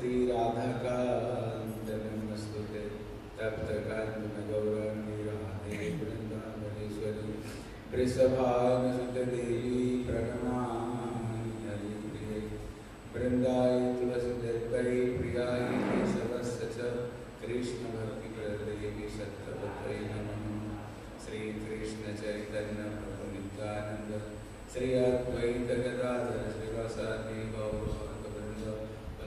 श्री राधा कांत नमस्तुते तप्त कांत राधे वृंदावनेश्वरी वृषभानुसुत देवी प्रणमामि वृंदाय तुलसी प्रियाय कृष्ण भक्ति प्रदेवी सत्यवत्यै नमः। श्री कृष्ण चैतन्य प्रभु नित्यानंद श्री अद्वैत गदाधर श्रीवासादि गौरव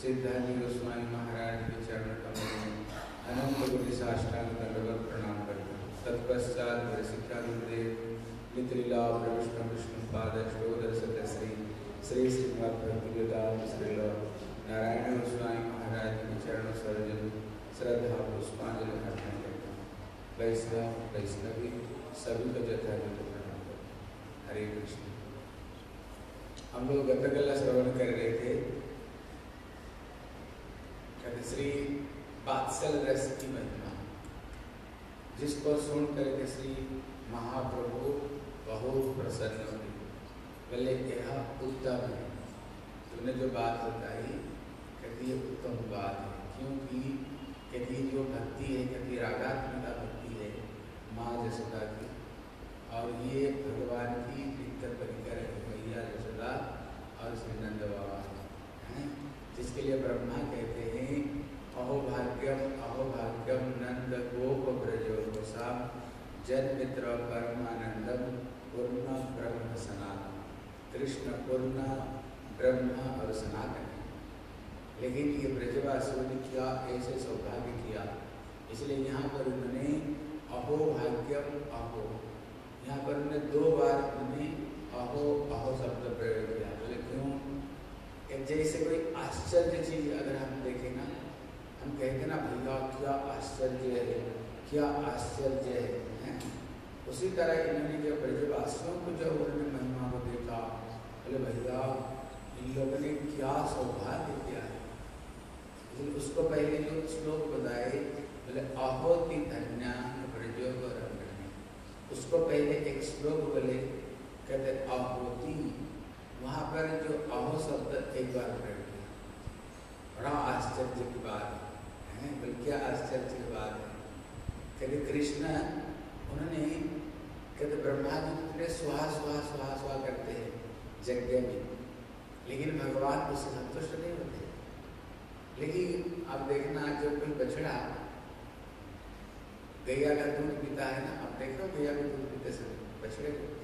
सिद्धांत गोस्वामी महाराज के चरण कमल में अनंत गुरु साष्टांग दंडवत प्रणाम करता हूँ। तत्पश्चात शिक्षा गुरुदेव नितलीला विष्णु विष्णु पाद अष्टोत्तर सतश्री श्री श्रीमद भक्ति वेदांत श्री नारायण गोस्वामी महाराज के चरण सरोजन, श्रद्धा, पुष्पांजलि अर्पण करता हूँ। वैष्णव, वैष्णवी, सभी को जथाजथ प्रणाम करता हरे कृष्ण। हम लोग गतकला श्रवण कर रहे थे श्री बात्सल रस की महिमा। जिसको सुन करके श्री महाप्रभु बहुत प्रसन्न हुए बोले, यह उत्तम है। तुमने जो बात बताई, कहती ये उत्तम बात है। क्योंकि कहती जो भक्ति है, कहती रागात्मिका भक्ति है, माँ जसोदा की। और ये भगवान की नित्य परिकर है मैया जसोदा और श्री नंद बाबा। हैं जिसके लिए ब्रह्मा कहते हैं अहो भाग्यम अहो भाग्यम नंद गोप ब्रजो गोसा जन मित्र परमानंदम पूर्ण ब्रह्म सनातन। कृष्ण पूर्ण ब्रह्म और सनातन लेकिन ये ब्रजवासियों ने किया, ऐसे सौभाग्य किया। इसलिए यहाँ पर उन्होंने अहो भाग्यम अहो। यहाँ पर उन्होंने दो बार उन्होंने अहो अहो शब्द प्रयोग किया। जैसे कोई आश्चर्य चीज़ अगर हम देखें ना, हम कहते ना, भैया, क्या आश्चर्य है? क्या आश्चर्य है? उसी तरह इन्होंने जब ब्रजवासियों को जब उन्होंने महिमा को देखा, बोले, भैया, इन लोगों ने क्या सौभाग्य किया है? लेकिन उसको पहले जो श्लोक बताए, बोले अहोति धन्या प्रयोग रंगने। उसको पहले एक श्लोक बोले, कहते अहोति वहाँ पर जो अहो शब्द एक बार प्रयोग किया बड़ा आश्चर्य की बात है बोले क्या आश्चर्य की बात है कभी कृष्ण, उन्होंने कहते ब्रह्मा जी इतने सुहा सुहा सुहा सुहा करते हैं यज्ञ में। लेकिन भगवान उससे संतुष्ट नहीं होते। लेकिन आप देखना, जो कोई बछड़ा गैया का दूध पीता है ना, आप देख गैया का दूध पीते समय? बछड़े को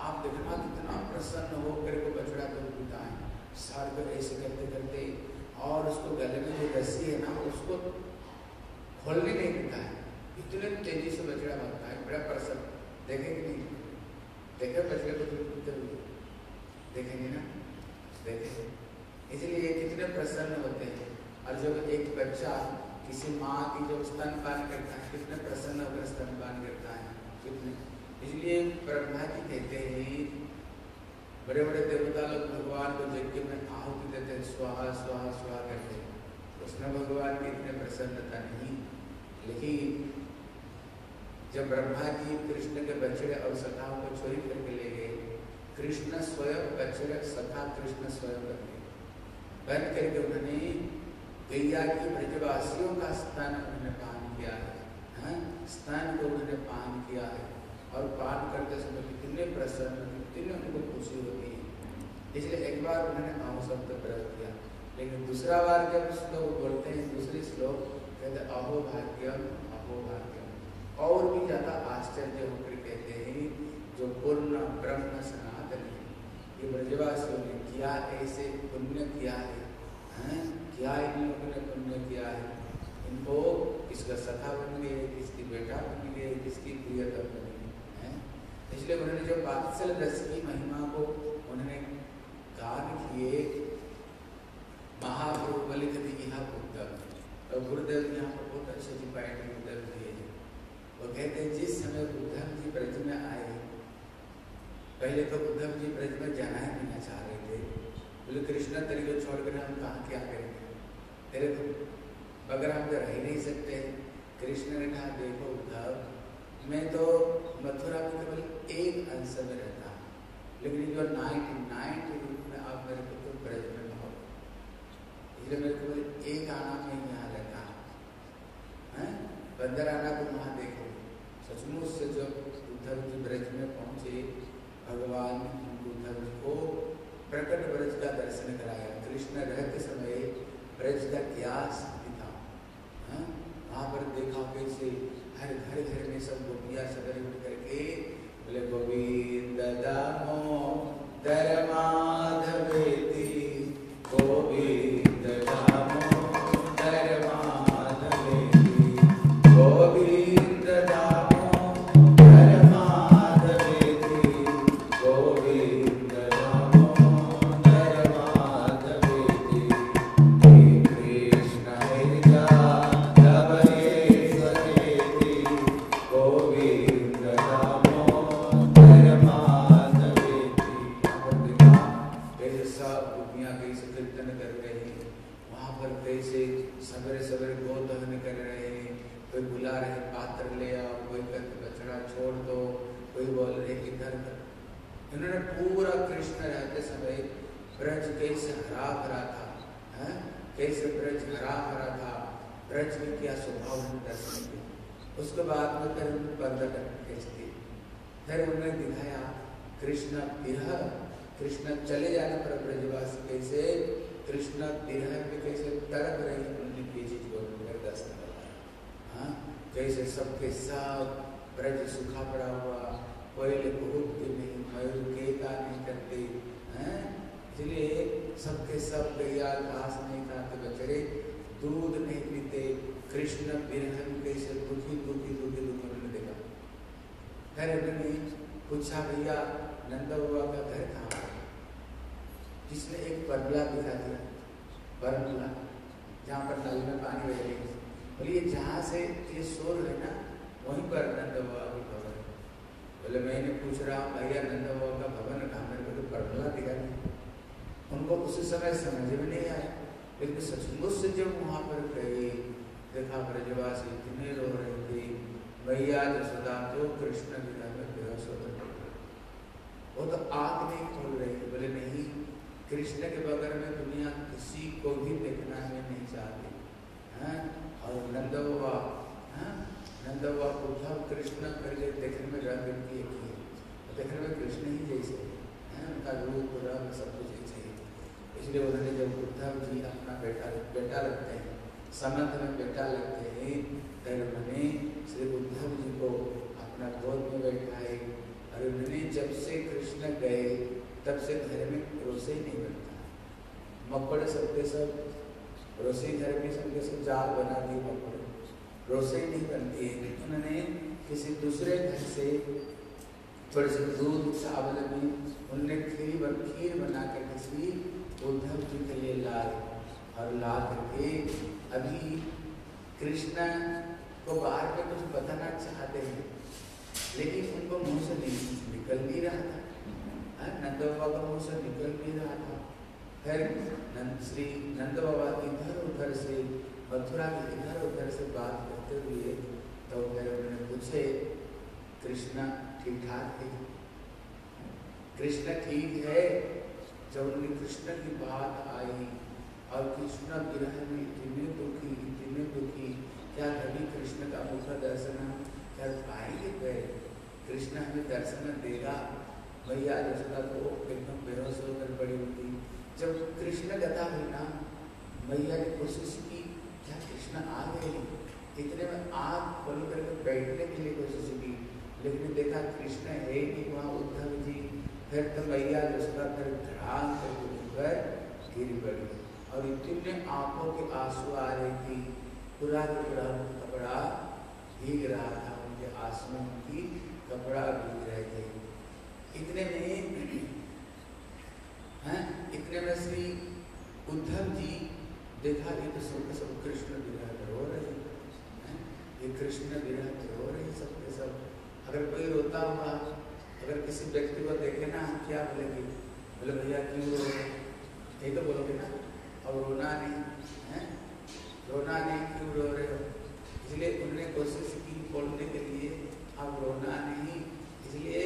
आप देखना कितना प्रसन्न हो कर को बछड़ा दूध पीता है सार को ऐसे करते करते और उसको गले में जो रस्सी है ना, उसको खोलने नहीं देता है। इतने तेज़ी से बछड़ा भागता है, बड़ा प्रसन्न। देखेंगे नहीं? देखे बछड़े को दूध पीते देखेंगे ना? देखेंगे। इसलिए कितने प्रसन्न होते हैं। और जब एक बच्चा किसी माँ की जब स्तनपान करता है, कितने प्रसन्न होकर स्तनपान करता है। इसलिए ब्रह्मा जी कहते हैं बड़े बड़े देवता लोग भगवान को यज्ञ में आहुति देते हैं, स्वाहा स्वाहा स्वाहा करते हैं। उसमें भगवान की इतने प्रसन्नता नहीं, लेकिन जब ब्रह्मा जी कृष्ण के बछड़े और सखाओं को चोरी करके ले गए, कृष्ण स्वयं बछड़े, सखा कृष्ण स्वयं बन गए। बन करके उन्होंने गैया की ब्रजवासियों का स्थान उन्होंने पान किया है हाँ? स्थान को उन्होंने पान किया है। और पान करते समय कितने प्रसन्न कितने उनको खुशी होती है। इसलिए एक बार उन्होंने अहो शब्द प्रयोग किया। लेकिन दूसरा बार जब श्लोक बोलते हैं, दूसरी श्लोक, कहते अहो भाग्यम अहो भाग्यम। और भी ज़्यादा आश्चर्य होकर कहते हैं, जो पूर्ण ब्रह्म सनातन है, ये ब्रजवासियों ने क्या ऐसे पुण्य किया है, हैं? क्या इन लोगों ने पुण्य किया है? इनको किसका सखा बन गए किसकी बेटा बन गए किसकी प्रियतम बन इसलिए उन्होंने जो बात्सल रस की महिमा को उन्होंने गान किए, महाप्रभु बलि कभी यहाँ उद्धव और गुरुदेव यहाँ पर बहुत अच्छे जी उद्धव दिए हैं। वो कहते हैं, जिस समय उद्धव जी ब्रज में आए, पहले तो उद्धव जी ब्रज में जाना ही नहीं चाह रहे थे। बोले, कृष्णा, तेरे को छोड़कर हम कहाँ क्या करेंगे? तेरे को बगैर हम तो रह नहीं सकते। कृष्ण ने कहा, देखो उद्धव मैं तो मथुरा में केवल एक अंश में रहता हूँ। लेकिन जो नाइन्टी नाइन के रूप में आप मेरे को तो ब्रज में भाव इसलिए मेरे को एक आना में यहाँ रहता है। बंदर आना को वहाँ देखो। सचमुच से जब उद्धव जी ब्रज में पहुँचे, भगवान उद्धव जी को प्रकट ब्रज का दर्शन कराया। कृष्ण रहते समय ब्रज का क्या स्थिति था। वहाँ पर देखा कैसे हर घर घर में सब गोपिया सदर उठ करके बोले गोविंद दामो धर्माधवे बेटा बेटा लगते हैं। समंत में बेटा लगते हैं। फिर उन्होंने श्री उद्धव जी को अपना गोद में बैठाए। और उन्होंने जब से कृष्ण गए, तब से घर में रसोई नहीं बनता। मकड़ सबके सब रसोई घर में सबके सब जाल बना दिए मकड़ रसोई नहीं बनती है। उन्होंने किसी दूसरे घर से थोड़े से दूध, चावल में उनने खीर खीर बना कर किसी उद्धव जी के लिए लाए। और ला करके अभी कृष्ण को बाहर में कुछ बताना चाहते हैं, लेकिन उनको मुँह से निकल नहीं रहा था। नंद बाबा का मुँह से निकल नहीं रहा था। फिर नंद श्री, नंद बाबा इधर उधर से, मथुरा के इधर उधर से बात करते हुए तो फिर उन्होंने पूछे, कृष्ण ठीक ठाक है? कृष्ण ठीक है। जब उन्हें कृष्ण की बात आई और कृष्ण विरह में इतने दुखी इतने दुखी। क्या कभी कृष्ण का मुख दर्शन हम? कर पाएँगे गए? कृष्ण हमें दर्शन देगा? भैया जसोदा तो एकदम बेहोश होकर पड़ी होती। जब कृष्ण गता हुई ना मैया ने कोशिश की, क्या कृष्ण आ गए? इतने में आग खोल करके बैठने के लिए कोशिश की, लेकिन देखा कृष्ण है नहीं वहाँ उद्धव जी। फिर तो मैया जसोदा फिर धड़ाम करके गिर पड़ी। और इतने आँखों के आँसू आ रही थी। पूरा पूरा कपड़ा भीग रहा था, उनके आँसू में उनकी कपड़ा भीग रहे थे। इतने में, हैं? इतने में श्री उद्धव जी देखा ये तो सब सब कृष्ण विरह रो रहे ये कृष्ण विरह रो रहे सबके सब अगर कोई रोता हुआ, अगर किसी व्यक्ति को देखे ना, क्या बोलेंगे? बोले, भैया, क्यों रो रहे यही तो बोलोगे ना। अब रोना नहीं, है? रोना नहीं, क्यों रो रहे हो? इसलिए उन्होंने कोशिश की बोलने के लिए, अब रोना नहीं, इसलिए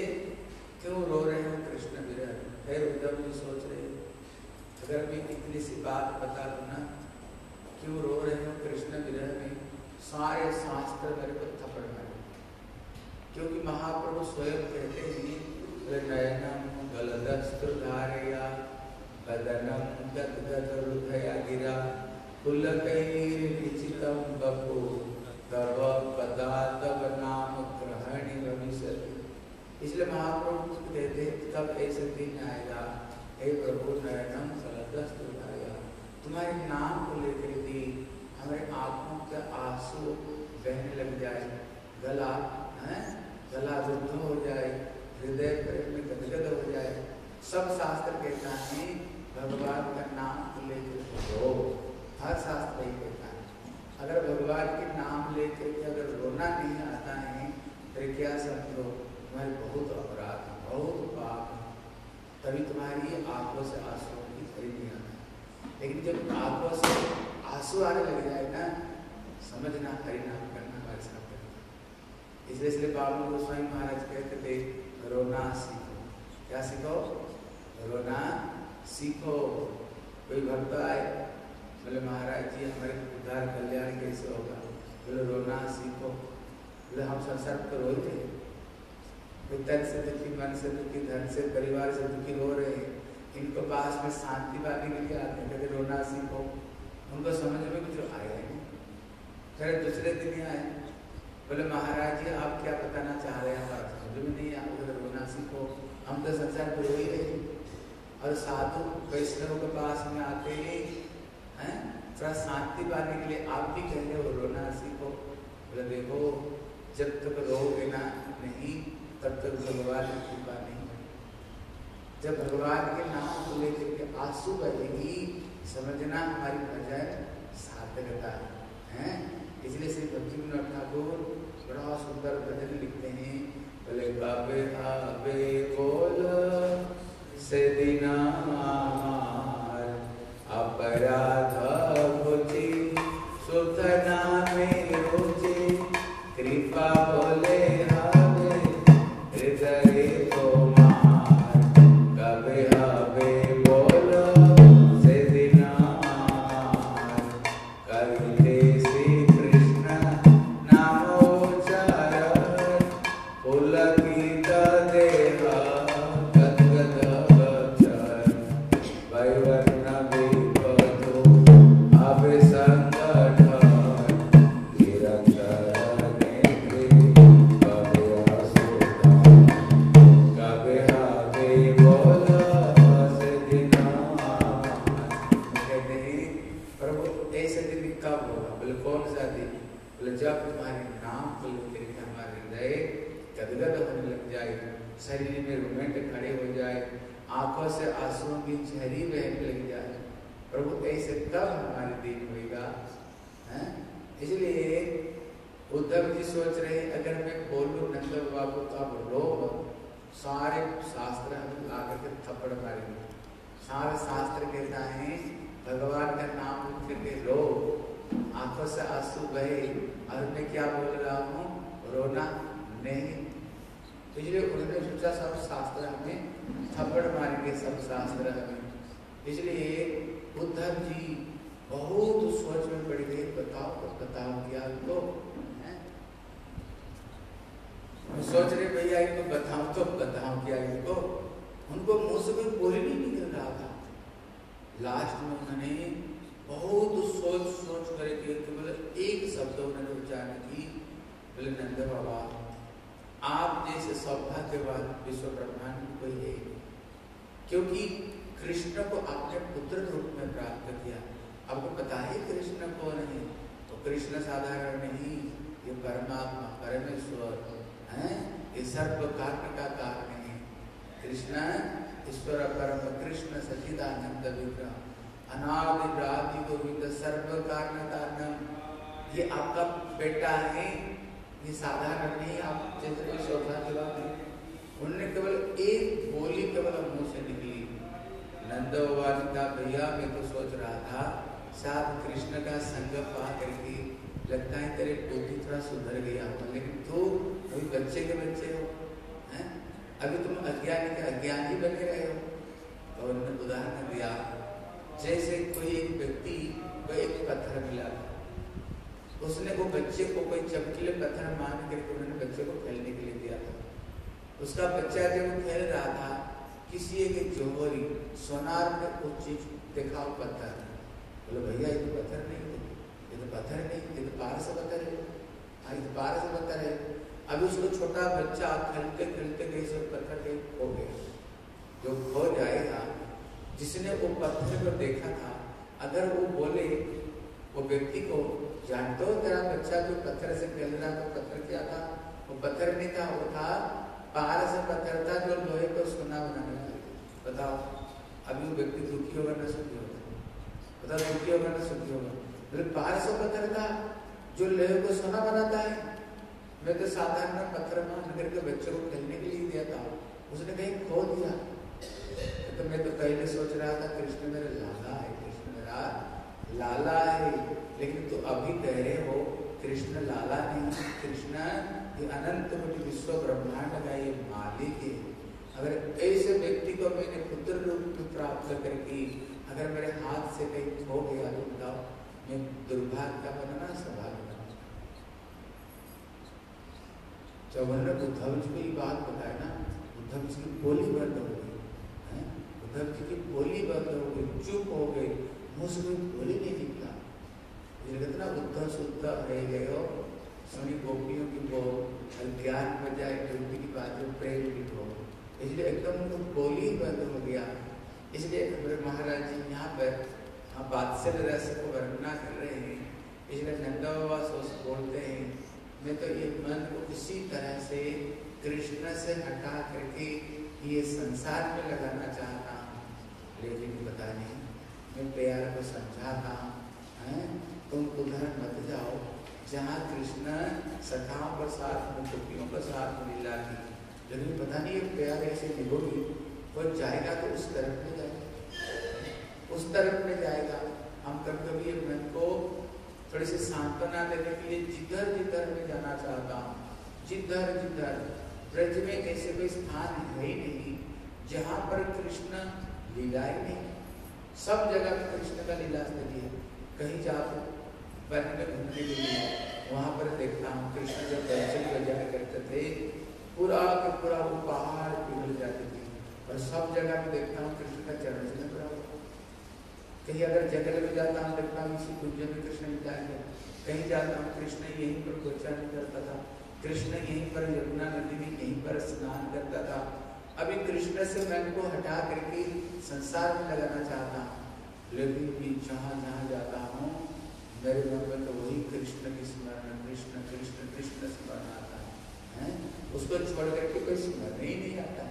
क्यों रो रहे हो कृष्ण विरह फिर उद्धव जी सोच रहे अगर मैं इतनी सी बात बता दू ना, क्यों रो रहे हो कृष्ण विरह में सारे शास्त्र मेरे को थप्पड़ मारे। क्योंकि महाप्रभु स्वयं कहते हैं, नयनम गलदस्त्रधारया बदनम गदगदरुधया गिरा पुलकैर्विचितं बपु तव नाम ग्रहणी भविष्यति इसलिए महाप्रभु कहते तब ऐसे दिन आएगा। हे प्रभु नयनम उठाएगा तुम्हारे नाम को लेकर भी हमारे आँखों के आँसू बहने लग जाए। गला, है? गला रुद्ध हो जाए, हृदय प्रेम में गदगद हो जाए। सब शास्त्र कहता है भगवान का नाम को लेकर रो। हर शास्त्र यही कहता है। अगर भगवान के नाम लेकर के अगर रोना नहीं आता है, फिर क्या समझो? तुम्हारे बहुत अपराध बहुत पाप तभी तुम्हारी आँखों से आँसू की खरीद नहीं आता। लेकिन जब आँखों से आँसू आने लग जाए ना, समझना, हरिनाम करना हमारे साथ इसलिए इसलिए बाबू गोस्वामी महाराज कहते थे, रोना सीखो। क्या सीखो? रोना सीखो कोई भक्त आए, बोले, महाराज जी, हमारे उद्धार कल्याण कैसे होगा। बोले, रोना सीखो बोले, हम संसार तो रो थे। कोई तन से दुखी, मन से दुखी, धन से, परिवार से दुखी रो रहे हैं। इनको पास में शांति पाने के लिए आते कहते, रोना सीखो उनको समझ में कुछ आया नहीं। फिर दूसरे दिन ही आए। बोले, महाराज जी, आप क्या बताना चाह रहे हैं? हमारा समझ में नहीं, आप रोना सीखो हम तो संसार को रो ही रहे और साधु वैष्णव के पास में आते ही, हैं, थोड़ा शांति पाने के लिए आप भी कहते हो, रोना सीखो बोले, देखो, जब तक रोगे ना, नहीं, तब तक भगवान की कृपा नहीं जब भगवान के नाम को लेकर के आँसू बहेगी, समझना हमारी भजन सार्थकता है इसलिए श्री भक्ति विनोद ठाकुर बड़ा सुंदर भजन लिखते हैं। बोले, बाबे आबे बोल से दिन अपराध भगवान का नाम करके रो। आँखों से आँसू बहे। और मैं क्या बोल रहा हूँ रोना नहीं। इसलिए उन्होंने सोचा सब शास्त्र हमें थप्पड़ मारेंगे सब शास्त्र हमें इसलिए उद्धव जी बहुत सोच में पड़ गए। बताओ तो बताओ क्या तो सोच रहे, भैया इनको बताओ तो बताओ क्या इनको उनको मुँह से कोई बोल नहीं लास्ट में उन्होंने बहुत सोच सोच करके केवल एक शब्द उन्होंने उच्चारण की, बोले, नंद बाबा, आप जैसे सौभाग्यवान विश्व ब्रह्मांड कोई है क्योंकि कृष्ण को आपने पुत्र रूप में प्राप्त किया। आपको पता है कृष्ण कौन है? तो कृष्ण साधारण नहीं, ये परमात्मा, परमेश्वर, है? ये सर्व कारण का कारण है। कृष्ण ईश्वर परम कृष्ण सचिदानंद विग्रह अनादि गोविंद सर्व कारण ये आपका बेटा है, ये साधारण नहीं, आप जैसे कोई सौभाग्यवान है उन्होंने केवल एक बोली केवल मुँह से निकली। नंद का भैया, मैं तो सोच रहा था, साथ कृष्ण का संग पा करके लगता है तेरे बुद्धि थोड़ा सुधर गया लेकिन तू अभी बच्चे के बच्चे हैं। अभी तुम अज्ञानी के अज्ञानी बने रहे हो। तो उन्होंने उदाहरण दिया जैसे कोई एक व्यक्ति को एक पत्थर मिला था, उसने वो बच्चे को कोई चमकीले पत्थर मान करके उन्होंने बच्चे को खेलने के लिए दिया था। उसका बच्चा जब वो खेल रहा था, किसी एक जोहरी सोनार में कुछ चीज़ देखा वो पत्थर। बोले, भैया, ये तो पत्थर नहीं है, ये तो पत्थर नहीं, ये तो पार से पत्थर है। हाँ ये तो पार से पत्थर है। अभी उसको छोटा बच्चा खेलते खेलते गए सब पत्थर कहीं खो गया। जो खो जाएगा, जिसने वो पत्थर को देखा था, अगर वो बोले, वो व्यक्ति को जानते हो तेरा बच्चा जो पत्थर से खेल रहा था, पत्थर क्या था? वो पत्थर नहीं था, वो था पहाड़ से पत्थर था जो लोहे को सोना बनाने वाले बताओ, अभी वो व्यक्ति दुखी होगा ना सुखी होगा? बताओ, दुखी होगा ना सुखी होगा? बोले पहाड़ से पत्थर था जो लोहे को सोना बनाता है। मैं तो साधारण पत्थर मान करके बच्चों को खेलने के लिए दिया था। उसने कहीं खो दिया। तो मैं तो पहले सोच रहा था, कृष्ण मेरा लाला है, कृष्ण मेरा लाला है। लेकिन तो अभी कह रहे हो, कृष्ण लाला नहीं, कृष्ण ये अनंत कोटि विश्व ब्रह्मांड का ये मालिक है। अगर ऐसे व्यक्ति को मैंने पुत्र रूप में प्राप्त करके अगर मेरे हाथ से कहीं खो गया तो बताओ मैं दुर्भाग्य बनना सौभाग्य। उन्होंने उद्धव जी को बात बताया ना उद्धव जी की बोली बंद हो गई उद्धव जी की बोली बंद हो गई, चुप हो गई, मुँह से कोई बोली नहीं निकला। कितना उद्धव शुद्ध रह गए हो सुनी गोपियों की बोल ज्ञान बजाय ड्यूटी की बात जो प्रेम की बोल इसलिए एकदम उनको बोली बंद हो गया। इसलिए हमारे महाराज जी यहाँ पर हम बादशाह रस को वर्णना कर रहे हैं। इसलिए नंदा बाबा सोच बोलते हैं मैं तो ये मन को इसी तरह से कृष्ण से हटा करके ये संसार में लगाना चाहता हूँ। लेकिन पता नहीं, मैं प्यार को समझाता हूँ तुम उधर मत जाओ, जहाँ कृष्ण सखाओं के साथ मुकुटियों के साथ लीला की। लेकिन पता नहीं ये प्यार ऐसे निभोगी, वो जाएगा तो उस तरफ़ में जाएगा। उस तरफ़ में जाएगा। हम कभी कभी मन को थोड़ी सी सांत्वना देने के लिए जिधर जिधर मैं जाना चाहता हूँ, जिधर जिधर। ब्रज में ऐसे कोई स्थान है ही नहीं, जहाँ पर कृष्ण लीला ही। नहीं सब जगह में कृष्ण का लीला स्थली है। कहीं जाओ, वन में घूमने के लिए, वहाँ पर देखता हूँ कृष्ण जब दर्शन बजाया करते थे, पूरा का पूरा वो पहाड़ पिघल जाते थे। और सब जगह में देखता हूँ कृष्ण का चरण कहीं अगर जंगल में जाता हूँ देखता हूँ इसी कुंज में कृष्ण जाएँगे कहीं जाता हूँ, कृष्ण यहीं पर गोचारण करता था। कृष्ण यहीं पर यमुना नदी में यहीं पर स्नान करता था। अभी कृष्ण से मैं को हटा करके संसार में लगाना चाहता हूँ। लेकिन भी जहाँ जहाँ जाता हूँ, मेरे मन में तो वही कृष्ण की स्मरण, कृष्ण कृष्ण कृष्ण स्मरण आता है? उसको छोड़ करके कोई स्मरण ही नहीं आता।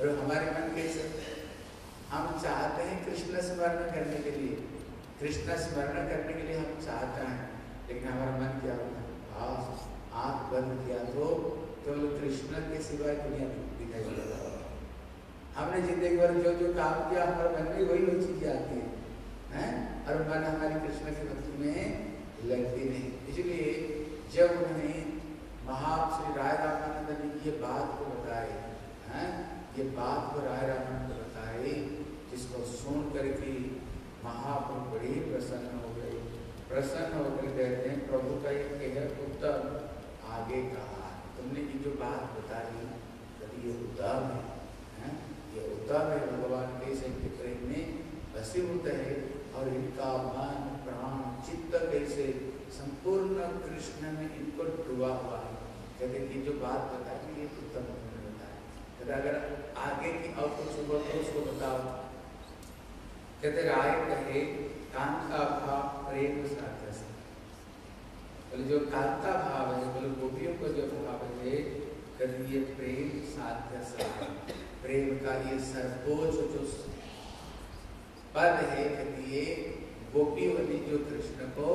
और हमारे मन कैसे? हम चाहते हैं कृष्ण स्मरण करने के लिए। कृष्ण स्मरण करने के लिए हम चाहते हैं। लेकिन हमारा मन क्या होता है आँख बंद किया तो केवल कृष्ण के सिवाय दुनिया दिखाई पड़ता हमने ज़िंदगी भर जो जो काम किया, हमारे मन में वही वही चीज़ें आती है। हैं? और मन हमारी कृष्ण की भक्ति में लगती नहीं। इसलिए जब उन्होंने महा श्री राय रामानंद ने ये बात को बताए हैं? ये बात को राय रामानंद बताए जिसको सुन करके महाप्रभु बड़ी प्रसन्न हो गए। प्रसन्न होकर कहते हैं, प्रभु का ये कह उत्तम, आगे कहा तुमने ये जो बात बता दी कभी ये उत्तम है? ये उत्तम है, भगवान के से प्रेम में वसीभूत है और इनका मन, प्राण, चित्त कैसे संपूर्ण कृष्ण में इनको डूबा हुआ है। कहते कि जो बात बताई, ये उत्तम बताया अगर आगे की और कुछ हुआ तो उसको बताओ। कहते, राय कहे कांता भाव प्रेम साध्य से बोले, जो कांता भाव है, बोले, गोपियों को जो भाव है कहते ये प्रेम साध्य प्रेम का ये सर्वोच्च जो पद है कहते ये गोपी वाली जो कृष्ण को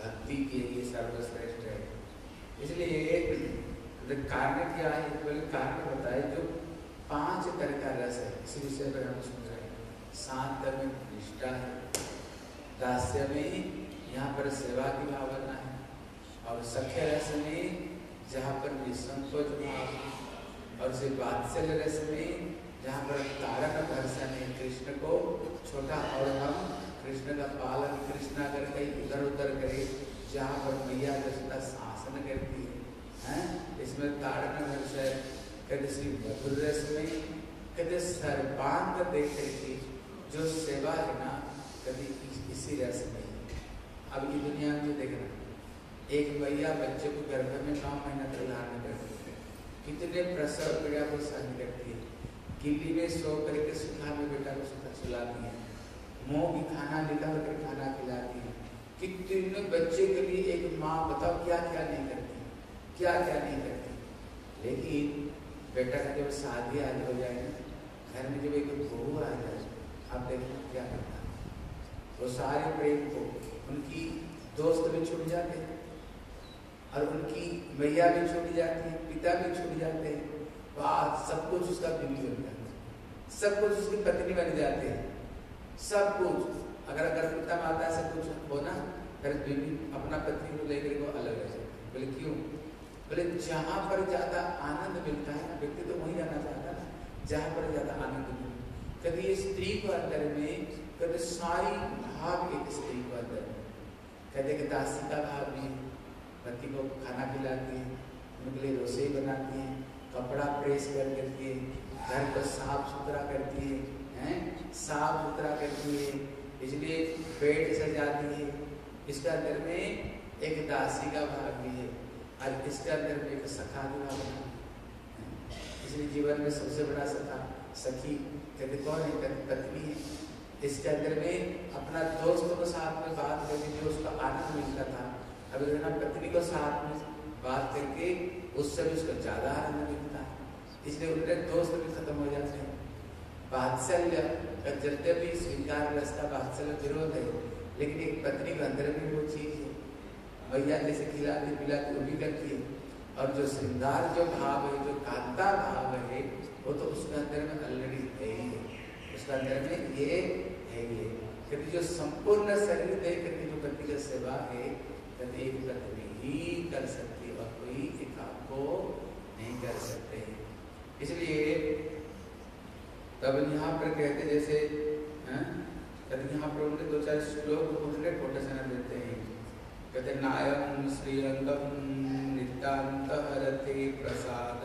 भक्ति के लिए सर्वश्रेष्ठ है। इसलिए कारण क्या है, बोले, कारण बताए, जो पाँच तरह का रस है, इस विषय पर हम सुन शांत में निष्ठा है। दास्य में यहाँ पर सेवा की भावना है। और सख्य रस में जहाँ पर निसंकोच भाव और उसे वात्सल्य रस में जहाँ पर तारक दर्शन है। कृष्ण को छोटा और हम कृष्ण का पालन कृष्ण कहीं इधर उधर करे, जहाँ पर मैया दशता शासन करती है। हैं? इसमें तारक है कहते श्री मधुर रस में कहते सर्वांग देख करके जो सेवा है ना, कभी इसी रस में। अब की दुनिया में देखना एक भैया बच्चे को गर्भ में नौ महीना तक लाने है। कितने प्रसव पीड़ा को सहन करती है। किली में सो करके सुखा में बेटा को सुखा सुलाती है। मुँह की खाना निकाल कर खाना खिलाती है। कितने बच्चे के लिए एक माँ बताओ, क्या क्या नहीं करती, क्या क्या नहीं करती। लेकिन बेटा का जब शादी आज हो जाए घर में जब एक बहू आ जाए आप देखो क्या करता है। वो सारे प्रेम को उनकी दोस्त भी छूट जाते हैं और उनकी मैया भी छूट जाती है, पिता भी छूट जाते हैं। बात सब कुछ उसका बीवी बन जाता है। सब कुछ उसकी पत्नी बन जाते हैं। सब कुछ। अगर अगर पिता माता से कुछ होना फिर बीवी अपना पत्नी को लेकर को अलग है। बोले, क्यों? बोले, जहाँ पर ज़्यादा आनंद मिलता है ना व्यक्ति तो वही जाना चाहता है जहाँ पर ज़्यादा आनंद कभी स्त्री को अंदर में, कभी सारी भाव एक स्त्री को अंदर में। कहते कि दासी का भाव भी पति को खाना खिलाती है, उनके लिए रसोई बनाती है, कपड़ा प्रेस कर देती है, घर को साफ़ सुथरा करती है, हैं? साफ़ सुथरा करती है इसलिए बेड सजाती है। इसके अंदर में एक दासी का भाग भी है, और इसके अंदर में एक सखा भी भाग है? इसलिए जीवन में सबसे बड़ा सखा, सखी कौन है इसके अंदर में अपना दोस्त को साथ में बात करके जो उसका आनंद मिलता था, अब ना पत्नी को साथ में बात करके उससे भी उसको ज़्यादा आनंद मिलता है। इसलिए उनके दोस्त भी खत्म हो जाते हैं। बात्सल्य जब भी स्वीकार रास्ता बात्सल्य विरोध है, लेकिन एक पत्नी के अंदर भी वो चीज़ है। भैया जैसे खिलाती पिलाती वो भी है, और जो श्रृंगार जो भाव है, जो कांता भाव है, वो तो उसके अंदर में ऑलरेडी है ही है उसके अंदर में ये है ये क्योंकि जो संपूर्ण शरीर दे करके जो पति का सेवा है एक पत्नी ही कर सकती और कोई एक आपको नहीं कर सकते। इसलिए तब यहाँ पर कहते जैसे तब यहाँ पर उनके दो चार श्लोक उनके कोटेशन देते हैं। कहते नायम श्रीरंगम नित्यांत हरते प्रसाद।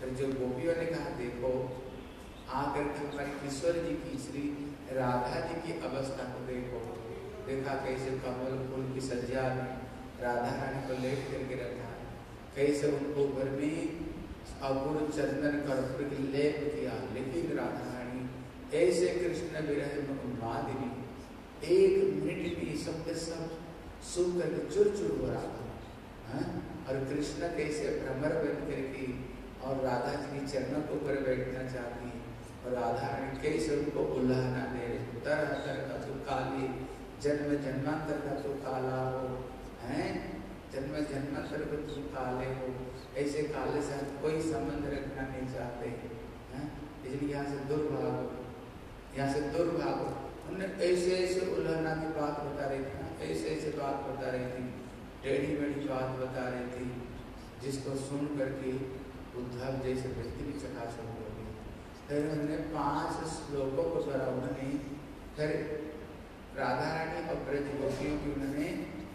फिर जो गोपियों ने कहा देखो, आकर के हमारे ईश्वर जी की, श्री राधा जी की अवस्था को देखो। देखा कैसे कमल फूल की सज्जा में राधा रानी को लेट करके रखा। कैसे उनको घर में अगुण चंदन कर्पूर की लेप किया। लेकिन राधा रानी, ऐसे कृष्ण विरह में एक मिनट भी सब सब सुन करके चुर चुर हो रहा था। हाँ? और कृष्ण कैसे भ्रमर बन करके और राधा जी की चरणों के ऊपर बैठना चाहती है। और राधा रानी स्वरूप को उल्लाहना दे रहे तरह तरह का तो काली जन्म जन्मांतर का तो काला हो। हैं? जन्म जन्मांतर का तो काले हो। ऐसे काले से हम कोई संबंध रखना नहीं चाहते। हैं? इसलिए यहाँ से दुर्भाग यहाँ से दुर्भाग उन्होंने ऐसे ऐसे उल्लाहना की बात बता रही थी ऐसे ऐसे बात बता रही थी। टेढ़ी मेढ़ी बात बता रही थी। जिसको सुन करके उद्धव जैसे व्यक्ति भी हो। गए फिर उन्होंने पाँच श्लोकों को द्वारा उन्होंने फिर राधा रानी और ब्रज गोपियों की उन्होंने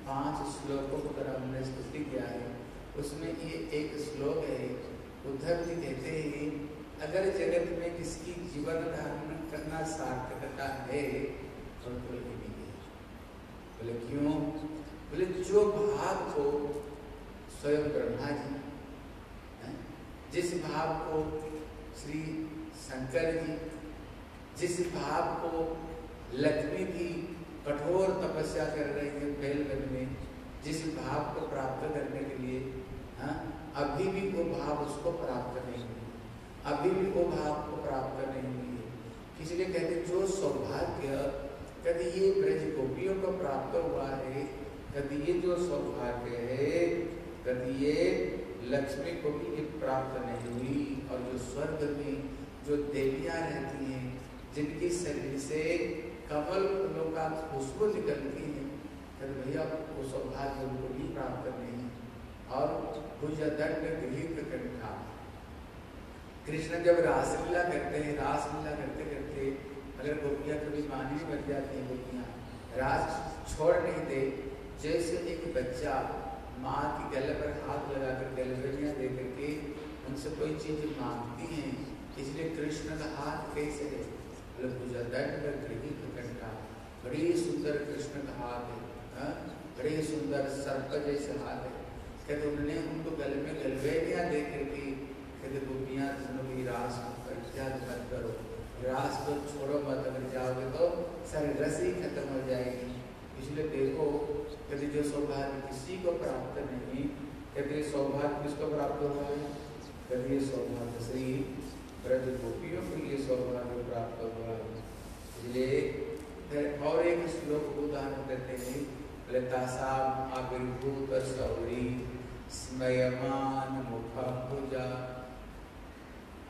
पाँच श्लोकों को द्वारा उन्होंने स्तुति किया है। उसमें ये एक श्लोक है, उद्धव जी कहते हैं, अगर जगत में किसकी जीवन धारण करना सार्थकता है तो बोले भी है बोले, क्यों? बोले, जो भाव को स्वयं ब्रह्मा जी जिस भाव को श्री शंकर जी, जिस भाव को लक्ष्मी जी कठोर तपस्या कर रही है बैलवन में, जिस भाव को प्राप्त करने के लिए हाँ अभी भी वो भाव उसको प्राप्त नहीं हुई अभी भी वो भाव को प्राप्त नहीं हुई है इसलिए कहते जो सौभाग्य कभी ये ब्रज गोपियों को प्राप्त हुआ है कभी ये जो सौभाग्य है कभी ये लक्ष्मी को भी ये प्राप्त नहीं हुई और जो स्वर्ग में जो देवियाँ रहती हैं, जिनकी शरीर से कमल फूलों का खुशबू निकलती है फिर भैया वो सौभाग्य उनको भी प्राप्त नहीं। और भुज दंड गृहित कंठा कृष्ण जब रासलीला करते हैं, रासलीला करते करते अगर गोपियाँ कभी मानी बन जाती हैं गोपियाँ, रास छोड़ नहीं दे। जैसे एक बच्चा माँ की गले पर हाथ लगाकर गलबलियाँ दे करके उनसे कोई चीज़ मांगती हैं, इसलिए कृष्ण का हाथ कैसे है? बड़ी सुंदर कृष्ण का हाथ है हाँ? बड़े सुंदर सर्प जैसे हाथ है। कहते उन्होंने उनको गले में गलबेलियाँ दे करके कहते गोपियाँ दोनों की रास परित्याग मत करो। रास को छोड़ो मत, अगर जाओगे तो सारी रस खत्म हो जाएगी। इसलिए देखो, यदि जो सौभाग्य किसी को प्राप्त नहीं कहते सौभाग्य किसको प्राप्त हुआ है? कहते सौभाग्य श्री ब्रज गोपियों को ये सौभाग्य प्राप्त हुआ इसलिए और एक श्लोक को उदाहरण देते हैं। लतासाम आविर्भूत सौरी, स्मयमान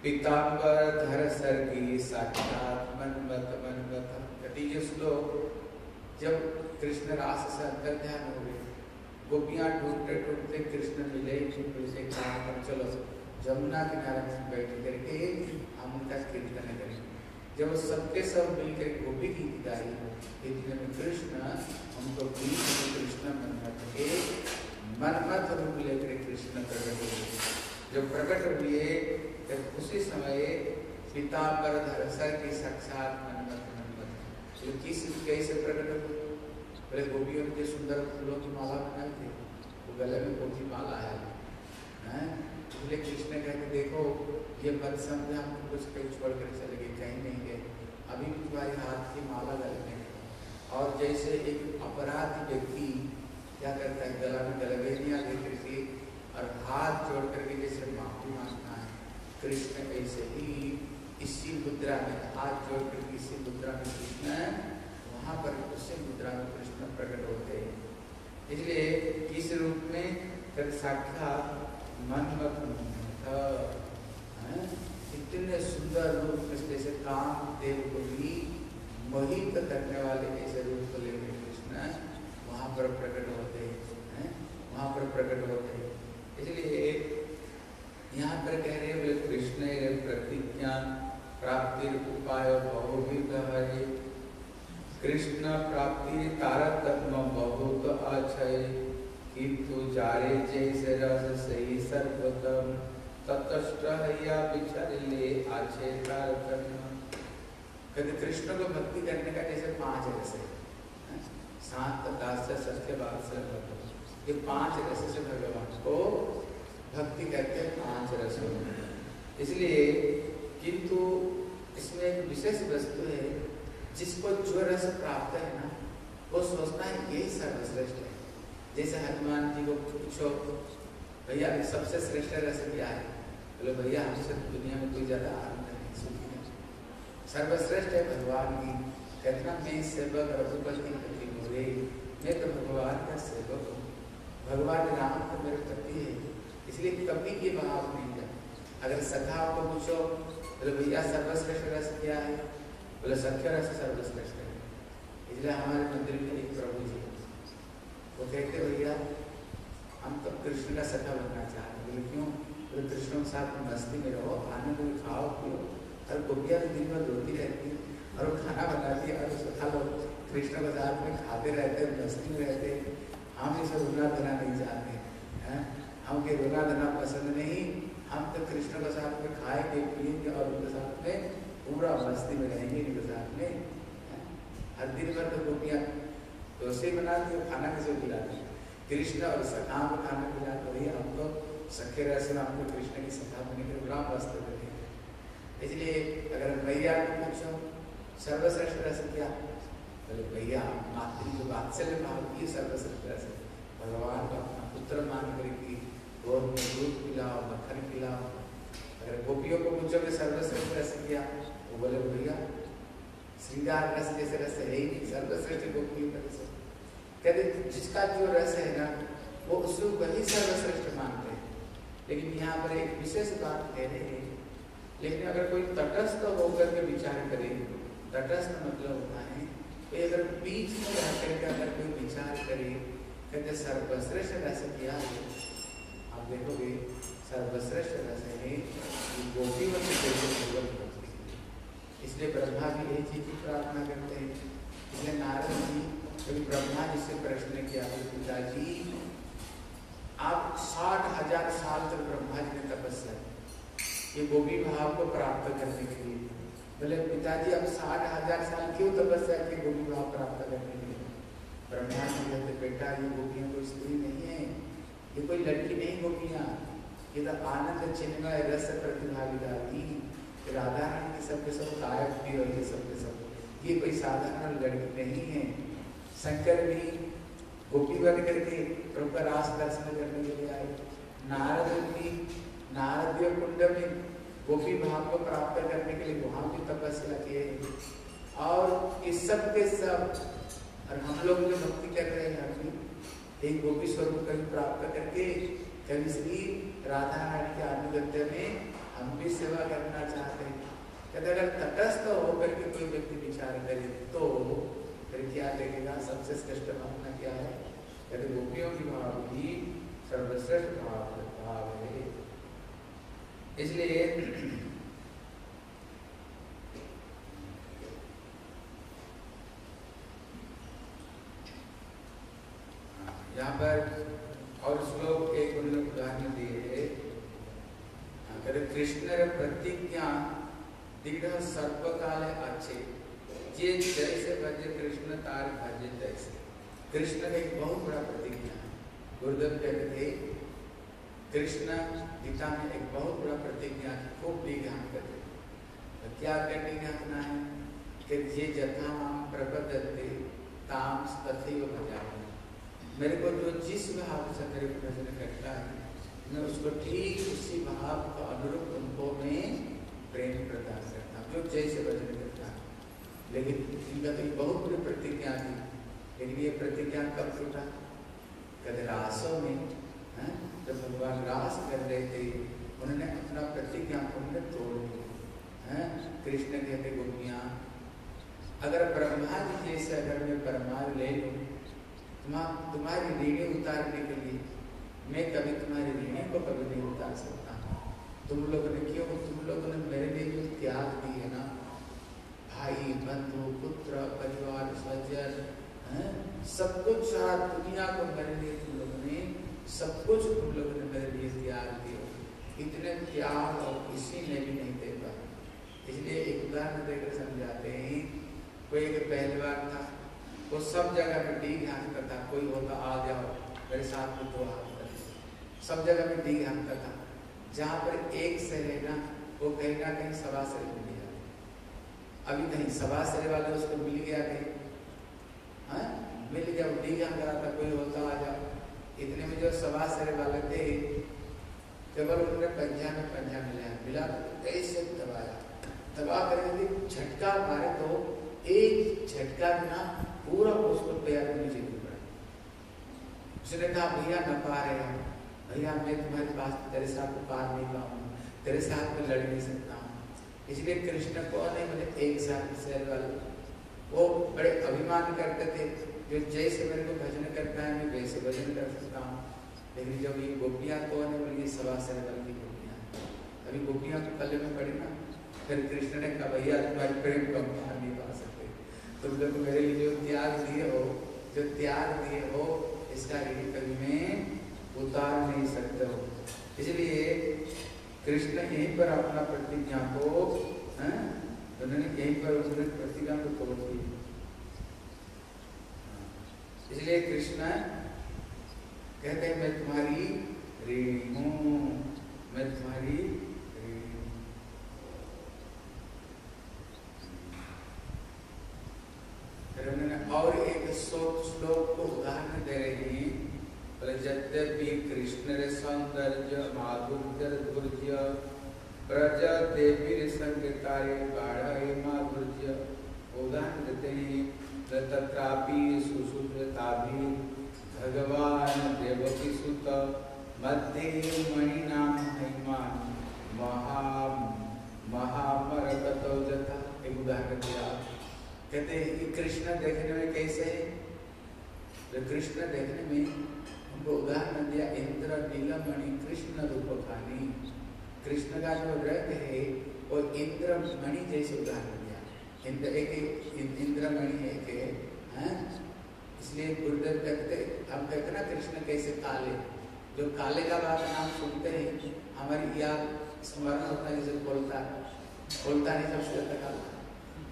पीताम्बर धर सर्गी साक्षात मनमत मनमत कहती ये श्लोक जब कृष्ण रास से अंतर ध्यान हो गए, गोपियाँ ढूंढते ढूंढते कृष्ण मिले से कहा पर चलो जमुना किनारे में बैठ करके हम उनका कीर्तन करें। जब सबके सब मिलकर गोपी गीत गाई इतने में कृष्ण हमको बीच में कृष्ण मनमत के मनमत रूप लेकर कृष्ण प्रकट हुए। जब प्रकट हुए जब उसी समय पीताम्बर धरसर की साक्षात मनमत जो किस कैसे प्रकट हुए बोले गोपियों के सुंदर फूलों की माला बनाई थी। वो गले में कौन सी माला है? बोले, कृष्ण कहते देखो, ये मत समझे हम कुछ कहीं छोड़ कर चले गए, कहीं नहीं गए। अभी भी तुम्हारे हाथ की माला गले में और जैसे एक अपराधी व्यक्ति क्या करता है, गला में गलबेलियाँ दे करके और हाथ जोड़ करके जैसे माफ़ी माँगता है, कृष्ण ऐसे ही इसी मुद्रा में हाथ जोड़ कर इसी मुद्रा में कृष्ण है, वहाँ पर उसी मुद्रा में कृष्ण प्रकट होते हैं। इसलिए इस रूप में साक्षात मनमत इतने सुंदर रूप जैसे काम देव को भी मोहित करने वाले ऐसे रूप को लेकर कृष्ण वहाँ पर प्रकट होते हैं वहाँ पर प्रकट होते हैं। इसलिए यहाँ पर कह रहे बोले, कृष्ण प्रतिज्ञा प्राप्ति उपाय बहुविध है कृष्ण प्राप्ति तारतम्य बहुत अक्षय किंतु जारे जैसे रस सही सर्वतम। ततष्ट या विचार ले आछे तारतम्य। कहते कृष्ण को भक्ति करने का जैसे पाँच रस है। सात दास सत्य बात से ये पाँच रस से भगवान को भक्ति करते पाँच रसों इसलिए किंतु इसमें एक विशेष वस्तु है, जिसको जो रस प्राप्त है ना, वो सोचता है यही सर्वश्रेष्ठ है। जैसे हनुमान जी को पूछो, भैया, सबसे श्रेष्ठ रस क्या है? बोले, भैया, हमसे दुनिया में कोई ज़्यादा आनंद नहीं, सुखी है। सर्वश्रेष्ठ है भगवान की। कहना मैं सेवक रघुपति पति बोले मैं तो भगवान का सेवक हूँ। भगवान राम तो मेरे पति है, इसलिए कभी ये भाव नहीं है। अगर सखा आपको पूछो बोले भैया सर्वश्रेष्ठ रस क्या है? बोले सख्य रस सर्वश्रेष्ठ है। इसलिए हमारे मंदिर में एक प्रभु जी वो कहते भैया, हम तो कृष्ण का सखा बनना चाहते बोले, क्यों? बोले, कृष्ण के साथ मस्ती में रहो आनंद में खाओ, पियो। और गोपिया भी दिन भर रोती रहती है और वो खाना बनाती है और उसको लोग कृष्ण के साथ में खाते रहते हैं, मस्ती में रहते हैं। हम इसे रुना धना नहीं चाहते हैं। हमके रोना धना पसंद नहीं। हम तो कृष्ण के साथ में खाएँगे, पिएँगे और उनके साथ में पूरा मस्ती में रहेंगे इनके साथ में। हर दिन भर तो गोपियाँ डोसे बनाती और खाना कैसे खिलाती कृष्ण और सखा को खाना खिलाते वही हम तो सखे रह से हमको कृष्ण की सखा बने के बड़ा मस्त देते इसलिए अगर भैया को पूछो, सर्वश्रेष्ठ रस क्या? बोले, भैया, मातृ जो वात्सल्य भाव ये सर्वश्रेष्ठ रस भगवान को अपना पुत्र मान करके गोद में दूध पिलाओ मक्खन पिलाओ अगर गोपियों को पूछो पूछोगे सर्वश्रेष्ठ रस किया वो बोले, भैया श्रृंगार रस जैसे रस है ही नहीं, सर्वश्रेष्ठ गोपियों का रस कहते, जिसका जो रस है ना, वो उसको वही सर्वश्रेष्ठ मानते हैं। लेकिन यहाँ पर एक विशेष बात कह रहे हैं। लेकिन अगर कोई तटस्थ होकर के विचार करे, तटस्थ मतलब होता है कि अगर बीच में रह करके अगर कोई विचार करे, कहते, सर्वश्रेष्ठ रस किया है देखोगे सर्वश्रेष्ठ रस है गोपी इसलिए ब्रह्मा जी यही चीज़ की प्रार्थना करते हैं. इसलिए नारद जी कभी ब्रह्मा जी से प्रश्न किया पिताजी, आप साठ हज़ार साल तक ब्रह्मा जी ने तपस्या ये गोपी भाव को प्राप्त करने के लिए। बोले, पिताजी अब साठ हज़ार साल क्यों तपस्या की गोपी भाव प्राप्त करने के लिए? ब्रह्मा जी कहते बेटा, ये गोपियाँ कोई स्त्री नहीं है। ये कोई लड़की नहीं गोपियाँ ये तो आनंद चिन्मय रस प्रतिभागिता राधा रानी के सबके सब गायक भी और ये सबके सब। ये कोई साधारण लड़की नहीं है। शंकर भी गोपी बन करके प्रभु का रास दर्शन करने के लिए आए। नारद भी नारदीय कुंड में गोपी भाव को प्राप्त करने के लिए वहाँ भी तपस्या किए और इस सब के सब, और हम लोग जो भक्ति कर रहे हैं अभी एक गोपी स्वरूप कभी प्राप्त करके कभी श्री राधा रानी के अनुगत्य में हम भी सेवा करना चाहते हैं। कहते अगर तटस्थ होकर के कोई व्यक्ति विचार करे तो फिर क्या देखेगा, सबसे श्रेष्ठ भावना क्या है? कहते गोपियों की भाव भी सर्वश्रेष्ठ भाव भाव है। इसलिए यहाँ पर और श्लोक एक उदाहरण दिए है। कृष्ण प्रतिज्ञा दृढ़ सर्वकाल अच्छे। जे जैसे भजे कृष्ण, तार भजे तैसे। कृष्ण का एक बहुत बड़ा प्रतिज्ञा है। गुरुदेव कहते थे कृष्ण गीता में एक बहुत बड़ा प्रतिज्ञा है खूब ध्यान करते तो क्या करना है? कि ये जथा हम प्रबद्धते ताम तथैव भजामि। मेरे को जो जिस भाव से मेरे को भजन करता है, मैं उसको ठीक उसी भाव का अनुरूप उनको मैं प्रेम प्रदान करता हूँ, जो जैसे भजन करता है। लेकिन इनका तो बहुत बड़ी प्रतिज्ञा थी, लेकिन ये प्रतिज्ञा कब टूटा कदे रासों में, है? जब भगवान रास कर रहे थे, उन्होंने अपना प्रतिज्ञा को उन्होंने तोड़ दिया दी कृष्ण कहते गोपियाँ अगर ब्रह्मा जी जैसे अगर मैं परमार ले लूँ तुम्हारी ऋणी उतारने के लिए, मैं कभी तुम्हारी ऋणी को कभी नहीं उतार सकता। तुम लोगों ने क्यों, तुम लोगों ने मेरे लिए जो त्याग दी है ना, भाई, बंधु, पुत्र, परिवार, स्वजन सब कुछ सारा दुनिया को मेरे लिए तुम लोगों ने, सब कुछ तुम लोगों ने मेरे लिए त्याग दिया। इतने त्याग और किसी ने भी नहीं दे पाया इसलिए एक उदाहरण देकर समझाते हैं। कोई एक पहलवान था वो सब जगह में डी हाँकता था कोई होता, आ जाओ, मेरे साथ में दो हाथ कर सब जगह में डी हाँकता था जहाँ पर एक से रहना वो कहीं ना कहीं सवा से मिल गया। अभी कहीं सवा से वाला उसको मिल गया कहीं। हाँ? मिल गया, वो डी हाँ करा था कोई होता, आ जाओ। इतने में जो सवा सरे वाले थे केवल उन्होंने पंजा में पंजा मिला मिला ऐसे दबाया। दबा करके झटका मारे तो एक झटका ना पूरा पैर में नीचे गिर पड़ा। उसने कहा, भैया न पा रहे हम भैया, मैं तुम्हारे पास तेरे साथ तो पार नहीं पाऊँगा तेरे साथ में लड़ नहीं सकता हूँ। इसलिए कृष्ण को नहीं बोले एक साथ शहर वाले वो बड़े अभिमान करते थे, जो जैसे मेरे को भजन करता है, मैं वैसे भजन कर सकता हूँ। लेकिन जब ये गोपियाँ कौन है बोलिए सवा से बल की गोपियाँ। अभी गोपियाँ तो कल में पड़ी ना, फिर कृष्ण ने कहा, भैया, तुम्हारी प्रेम को सकते तुम लोग मेरे लिए जो त्याग दिए हो, जो त्याग दिए हो, इसका ऋण कभी में उतार नहीं सकते हो। इसलिए कृष्ण यहीं पर अपना प्रतिज्ञा को उन्होंने यहीं पर उन्होंने प्रतिज्ञा को तोड़ दी इसलिए कृष्ण कहते हैं, मैं तुम्हारी ऋणी हूँ, मैं तुम्हारी और श्लोक को उदाहरण दे रही हैं कृष्ण सौंदर्य माधुर्य दुर्य प्रज देवी संगतारे माधुर्य उदाहरण देते हैं तत्रापि सुसूत्रताभि भगवान देवकी सुत मध्य मणिनाम महिमान महा एक उदाहरण दिया। कहते हैं कि कृष्ण देखने में कैसे है? तो कृष्ण देखने में उनको उदाहरण दिया, इंद्र, नीलमणि, कृष्ण रूप खानी कृष्ण का जो रंग है, वो इंद्र मणि जैसे उदाहरण दिया इंद्र एक इंद्रमणि एक है हाँ? इसलिए गुरुदेव कहते हम कहते ना कृष्ण कैसे काले। जो काले का बात नाम सुनते हैं, हमारी याद स्मरण होता है, जैसे बोलता बोलता नहीं सबसे काला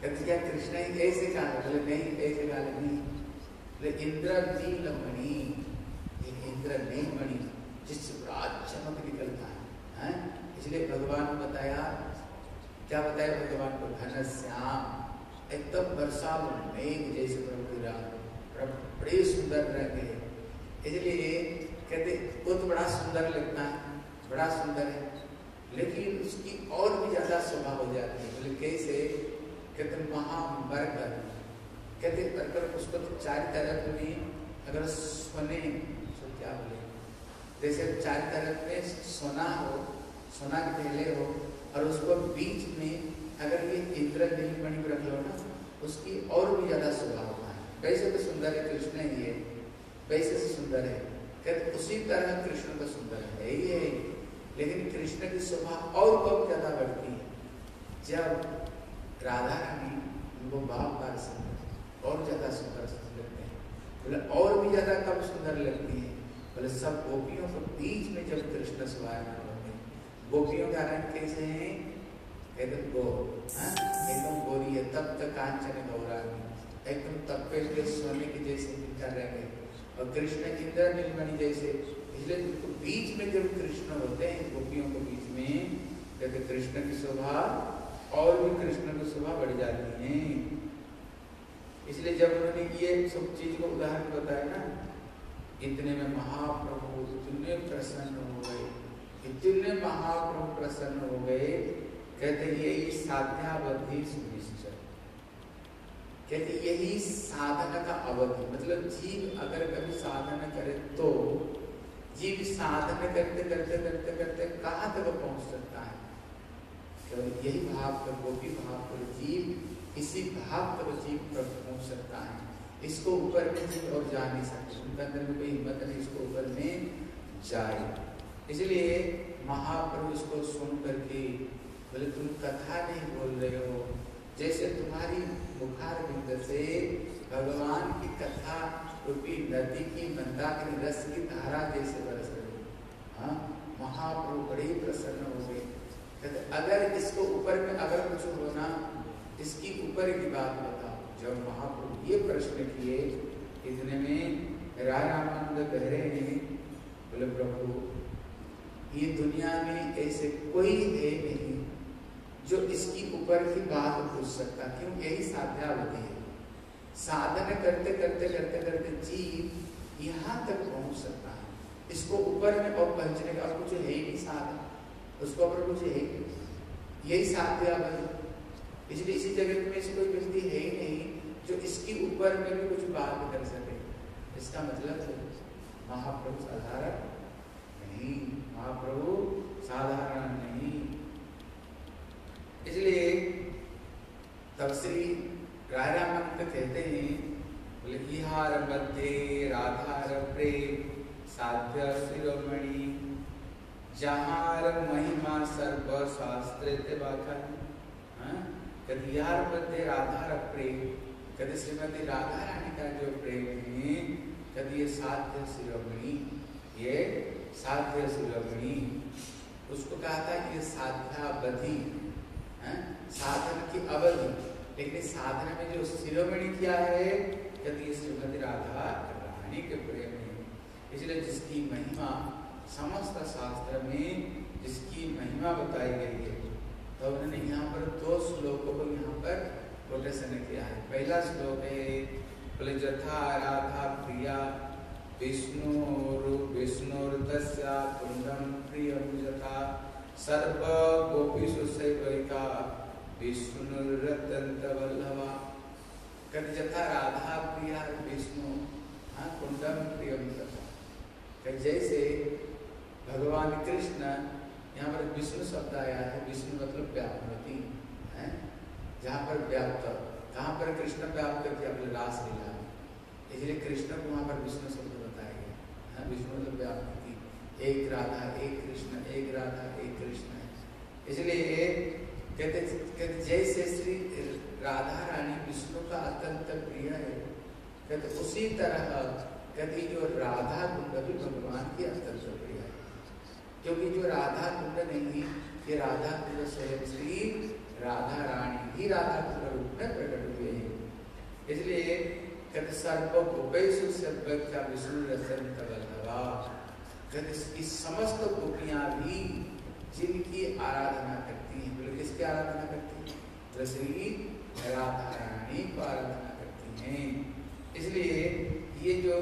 कहते क्या कृष्ण ही ऐसे काले बोले नहीं ऐसे काले नहीं। बोले इंद्र नीलमणि इंद्र नीलमणि जिससे बड़ा चमक निकलता है, है? इसलिए भगवान को बताया क्या बताया भगवान को? घन श्याम। एकदम वर्षा मेघ जैसे प्रभु बड़े सुंदर रहते हैं इसलिए कहते वो तो बड़ा सुंदर लगता है बड़ा सुंदर है। लेकिन उसकी और भी ज़्यादा शोभा हो जाती है। बोले कैसे? कहते महामर्ग कहते पर उसको तो चार तरफ़ में अगर सोने तो क्या बोले? जैसे चार तरफ़ में सोना हो, सोना के ढेले हो, और उसको बीच में अगर ये इंद्र नीलमणि रख लो ना, उसकी और भी ज़्यादा शोभा होता है। वैसे तो सुंदर है, कृष्ण ही है। वैसे से सुंदर है। कहते उसी तरह कृष्ण का सुंदर है ही है। लेकिन कृष्ण की शोभा और कब ज़्यादा बढ़ती है। जब राधा रानी उनको भाव सुंदर और ज़्यादा सुंदर लगते हैं। बोले, और भी ज़्यादा कब सुंदर लगती है। बोले, सब गोपियों के बीच में जब कृष्ण स्वायन होते हैं, गोपियों का रंग कैसे है? एकदम गो हाँ? एकदम गोरी है तब तक कांचन गौरा एकदम तप्पे हुए सोने के जैसे मिलकर रहेंगे और कृष्ण इंद्र नीलमणि जैसे। इसलिए तो बीच में जब कृष्ण होते हैं, गोपियों के बीच में कहते कृष्ण की शोभा और भी कृष्ण की शोभा बढ़ जाती है। इसलिए जब उन्होंने ये सब चीज़ को उदाहरण बताया ना, इतने में महाप्रभु, इतने प्रसन्न हो गए, इतने महाप्रभु प्रसन्न हो गए, कहते यही साध्यावधि सुनिश्चय। कहते यही साधना का अवधि। मतलब जीव अगर कभी साधना करे तो जीव साधन करते करते करते करते कहाँ तक पहुँच सकता है? केवल यही भाव पर वो भी भाव पर जीव, इसी भाव पर जीव पर पहुँच सकता है। इसको ऊपर में जीव और जा नहीं सकते। उनके अंदर में कोई हिम्मत नहीं, इसको ऊपर में जाए। इसलिए महाप्रभु इसको सुन करके बोले, तुम कथा नहीं बोल रहे हो। जैसे तुम्हारी मुखार बिंद से भगवान की कथा रूपी नदी की मंदाकिनी रस की धारा जैसे बरस रही हाँ महाप्रभु बड़े प्रसन्न हो गए। अगर इसको ऊपर में, अगर कुछ होना, इसकी ऊपर की बात बताओ जब महाप्रभु ये प्रश्न किए इतने में राय रामानंद कह रहे हैं, बोले प्रभु, ये दुनिया में ऐसे कोई है नहीं जो इसकी ऊपर की बात पूछ सकता। क्यों? यही साध्यावधि है। साधन करते करते करते करते जीव यहाँ तक पहुँच सकता है। इसको ऊपर में और पहुँचने का कुछ है ही नहीं साधन। उसको ऊपर कुछ है यही साध्य इसलिए इसी जगत में ऐसी कोई व्यक्ति है ही नहीं जो इसके ऊपर में भी कुछ बात कर सके। इसका मतलब है, महाप्रभु साधारण नहीं, महाप्रभु साधारण नहीं। इसलिए तब श्री राजा मंत्र कहते हैं, बोले, इहार मध्य राधार प्रेम, साध्य शिरोमणि जहार महिमा सर्व शास्त्र हाँ? कभी यार मध्य राधार प्रेम कभी श्रीमती राधा रानी का जो प्रेम है कभी ये साध्य शिरोमणि, ये साध्य शिरोमणि, उसको कहा था कि ये साध्यावधि हाँ? साधन की अवधि लेकिन साधना में जो शिरोमणि किया है कभी ये श्रीमती राधा रानी के प्रेम में इसलिए जिसकी महिमा समस्त शास्त्र में जिसकी महिमा बताई गई है तो उन्होंने यहाँ पर दो श्लोकों को यहाँ पर कोटेशन किया है। पहला श्लोक है, बोले, जथा राधा प्रिया, विष्णु विष्णुर्दस्या कुंडम प्रिय जथा सर्व गोपीषु सेविका विष्णुरतंत वल्लभा कद जथा राधा प्रिया, विष्णु हाँ कुंडम प्रियम तथा जैसे भगवान कृष्ण यहाँ पर विष्णु शब्द आया है, विष्णु मतलब व्यापति, है? जहाँ पर व्याप्त, कहाँ पर कृष्ण व्याप्त किया अपने रास लीला इसलिए कृष्ण को वहाँ पर विष्णु शब्द बताया गया है। विष्णु मतलब व्यापति। एक राधा, एक कृष्ण, एक राधा, एक कृष्ण है। इसलिए कहते कहते जैसे श्री राधा रानी विष्णु का अत्यंत प्रिय है, कहते उसी तरह कहते जो राधा कुंड भी भगवान की अत्यंत है क्योंकि जो राधा कुंड नहीं, ये राधा कुंड स्वयं श्री राधा रानी ही राधा कुंड रूप में प्रकट हुए हैं। इसलिए कहते सर्व विष्णु रसन तवल्लभा कहते इस समस्त गोपियाँ भी जिनकी आराधना करती हैं, बोले किसकी आराधना करती हैं? तो श्री राधा रानी को आराधना करती हैं। इसलिए ये जो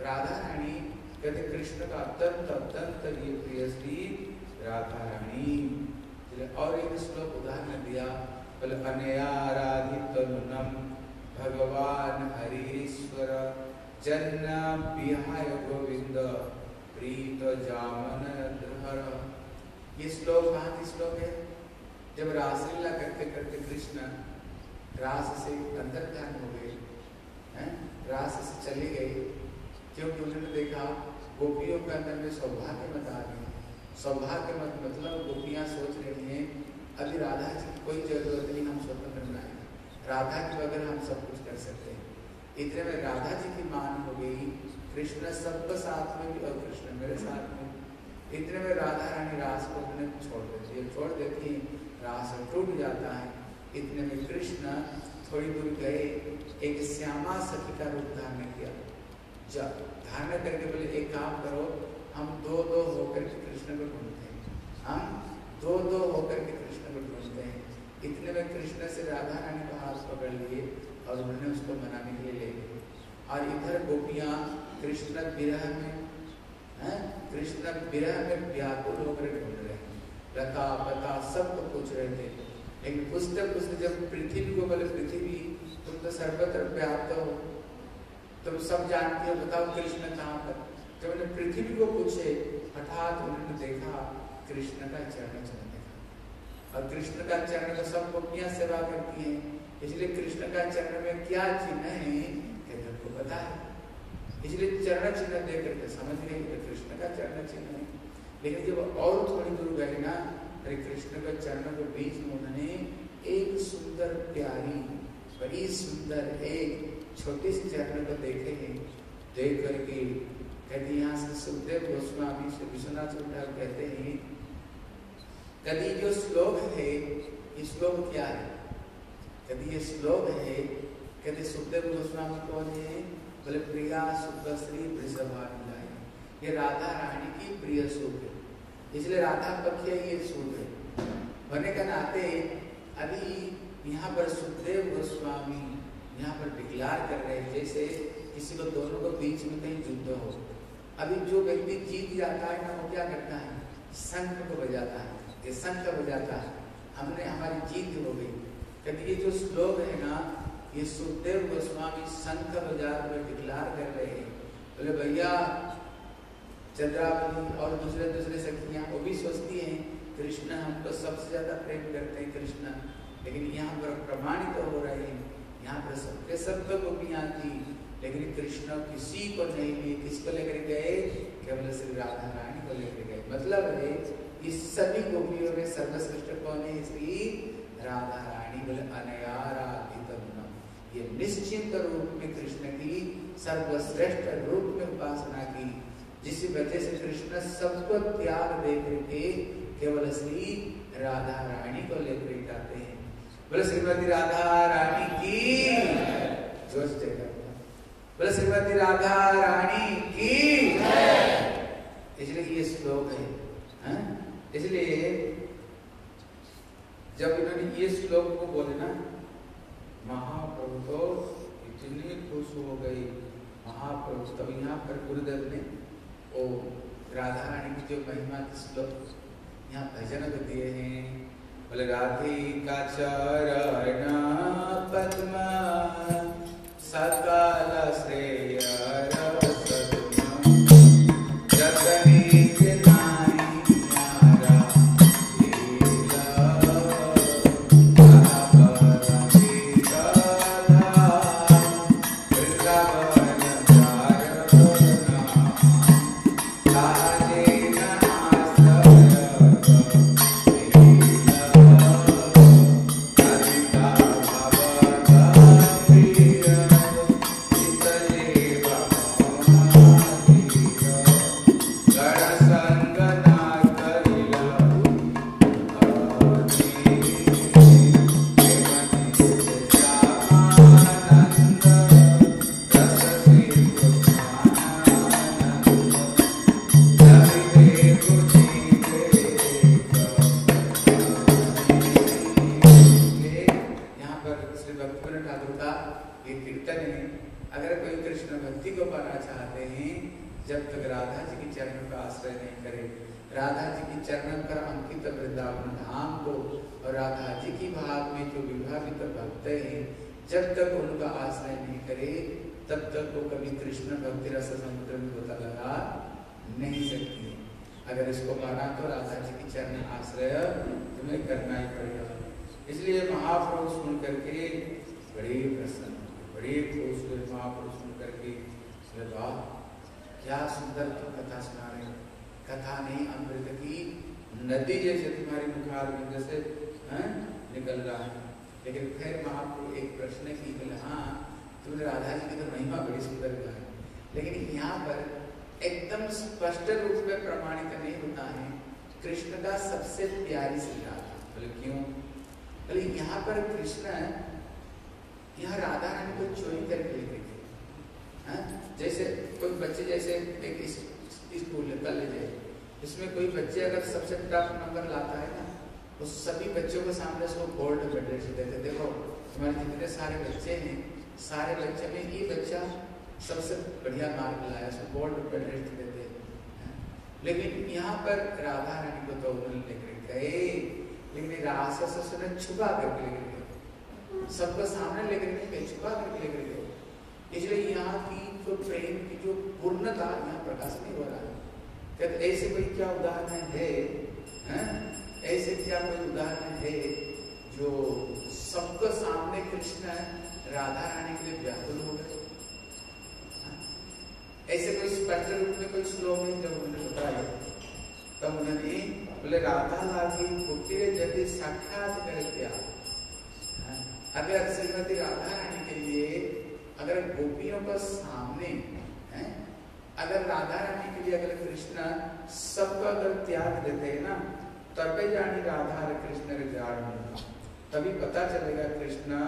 राधा रानी कहते कृष्ण का अत्यंत अत्यंत ये प्रिय श्री राधा रानी और एक श्लोक उदाहरण दिया। बोले अनयाराधित भगवान हरीश्वर जन्ना बिहाय गोविंद, प्रीत जामन धर। ये श्लोक कहाँ की श्लोक है? जब रासलीला करते करते कृष्ण रास से अंतर ध्यान हो गए रास से चले गए, क्योंकि उन्होंने देखा गोपियों के अंदर में सौभाग्य मत आ गई सौभाग्य मत मतलब गोपियाँ सोच रही हैं, अभी राधा जी की कोई ज़रूरत नहीं, हम स्वतंत्र बनाए राधा के बगैर हम सब कुछ कर सकते हैं। इतने में राधा जी की मान हो गई, कृष्ण सबका साथ में भी, और कृष्ण मेरे साथ में। इतने में राधा रानी रास को अपने छोड़ देती है, छोड़ देती है, रास टूट जाता है। इतने में कृष्ण थोड़ी दूर गए, एक श्यामा सखी का रूप धारण किया। धारण करके बोले, एक काम करो, हम दो दो होकर के कृष्ण को ढूंढते हैं। हम दो दो होकर के कृष्ण को ढूंढते हैं। इतने में कृष्ण से राधा रानी को हाथ पकड़ लिए और उन्होंने उसको मनाने के लिए ले गए। और इधर गोपियाँ कृष्ण विरह में, है? कृष्ण विरह में व्याकुल होकर ढूंढ रहे हैं। लता पता सबको पूछ रहे थे। लेकिन पूछते पूछते जब पृथ्वी को बोले, पृथ्वी, तुम तो सर्वत्र व्याप्त हो। तुम सब जानते हो, बताओ कृष्ण कहाँ पर। जब उन्हें पृथ्वी को पूछे, हठात उन्होंने देखा, कृष्ण का चरण चरण देखा और कृष्ण का चरण को सब गोपियाँ सेवा करती हैं, इसलिए कृष्ण का चरण में क्या चिन्ह है कहते उनको पता है। इसलिए चरण चिन्ह देख करके समझ गए कि कृष्ण का चरण चिन्ह है। लेकिन जब और थोड़ी दूर गए ना, अरे कृष्ण के चरण के बीच में उन्होंने एक सुंदर प्यारी, बड़ी सुंदर एक छोटी सी चरण को देखे हैं देख करके कहते यहाँ से सुखदेव गोस्वामी से विश्वनाथ ठाकुर कहते हैं कभी जो श्लोक है, ये श्लोक क्या है? कभी ये श्लोक है, कहते सुखदेव गोस्वामी कौन है? बोले, प्रिया सुखश्री वृषभानुलाई ये राधा रानी की प्रिय सुख है। इसलिए राधा पक्ष ये सुख है। होने का नाते अभी यहाँ पर सुखदेव गोस्वामी यहाँ पर डिक्लार कर रहे हैं, जैसे किसी को दोनों को बीच में कहीं युद्ध हो। अभी जो व्यक्ति जीत जाता है ना, वो क्या करता है? संख को बजाता है। ये संख बजाता है। हमने हमारी जीत हो गई। कभी ये जो श्लोक है ना, ये सुखदेव गोस्वामी शंख बजा में डिक्लार कर रहे हैं। बोले, भैया चंद्रावली और दूसरे दूसरे सखियाँ वो भी सोचती हैं, कृष्ण हमको सबसे ज़्यादा प्रेम करते हैं, कृष्ण। लेकिन यहाँ पर प्रमाणित तो हो रहे हैं। यहाँ पर सबके सब तो गोपियाँ थी लेकिन कृष्ण किसी को नहीं लिए, किसको लेकर गए? केवल श्री राधा रानी को लेकर गए। मतलब है, इस सभी गोपियों में सर्वश्रेष्ठ कौन है? श्री राधा रानी बोले अनयाराधित ये निश्चित रूप में कृष्ण की, सर्वश्रेष्ठ रूप में उपासना की, जिस वजह से कृष्ण सबको त्याग दे करके केवल श्री राधा रानी को लेकर जाते हैं। बोले, श्रीमती राधा रानी की बोले, श्रीमती राधा रानी की इसलिए ये श्लोक है हाँ? इसलिए जब इन्होंने ये श्लोक को बोले ना, महाप्रभु तो इतनी खुश हो गई। महाप्रभु तब यहाँ पर गुरुदेव ने राधा रानी की जो महिमा श्लोक यहाँ भजन दिए हैं बोले राधिका चरण पद्म महापुरुष होकर के वाह क्या सुंदर कथा सुना रहे कथा नहीं, अमृत की नदी जैसे तुम्हारी मुखार में जैसे निकल रहा है। लेकिन फिर महापुरुष एक प्रश्न की बोले हाँ तुमने राधा जी की तो महिमा बड़ी सुंदर कहा लेकिन यहाँ पर एकदम स्पष्ट रूप में प्रमाणित नहीं होता है, कृष्ण का सबसे प्यारी सी बोले, क्यों? बोले, यहाँ पर कृष्ण, यहाँ राधा रानी को चोरी करके लेके हाँ? जैसे कोई बच्चे जैसे एक स्कूल है कॉलेज है इसमें कोई बच्चे अगर सबसे टफ नंबर लाता है ना उस सभी बच्चों के सामने उसको गोल्ड मेडल से देते देखो तुम्हारे जितने सारे बच्चे हैं, सारे बच्चे में ये बच्चा सबसे बढ़िया मार्क लाया, उसको गोल्ड मेडल से देते हाँ? लेकिन यहाँ पर राधा रानी को तो उन्होंने लेकर गए लेकिन राशा सबसे छुपा करके लेकर गए सबको सामने लेकर छुपा करके लेकर गए इसलिए यहाँ की जो ट्रेन की जो पूर्णता यहाँ प्रकाश नहीं हो रहा है। कहते ऐसे कोई क्या उदाहरण है, हैं? ऐसे क्या कोई उदाहरण है जो सबके सामने कृष्ण राधा रानी के लिए व्याकुल हो गए? हाँ? ऐसे कोई स्पष्ट रूप में कोई श्लोक है जब उन्होंने बताया? तब उन्होंने बोले, राधा लागी कुटीर जगह साक्षात कर दिया। हाँ? अगर श्रीमती राधा रानी अगर गोपियों का सामने, है? अगर राधा रानी के लिए अगर कृष्णा सबका अगर त्याग देते हैं ना, तब जानी राधा कृष्ण रिजार्ड तभी पता चलेगा कृष्णा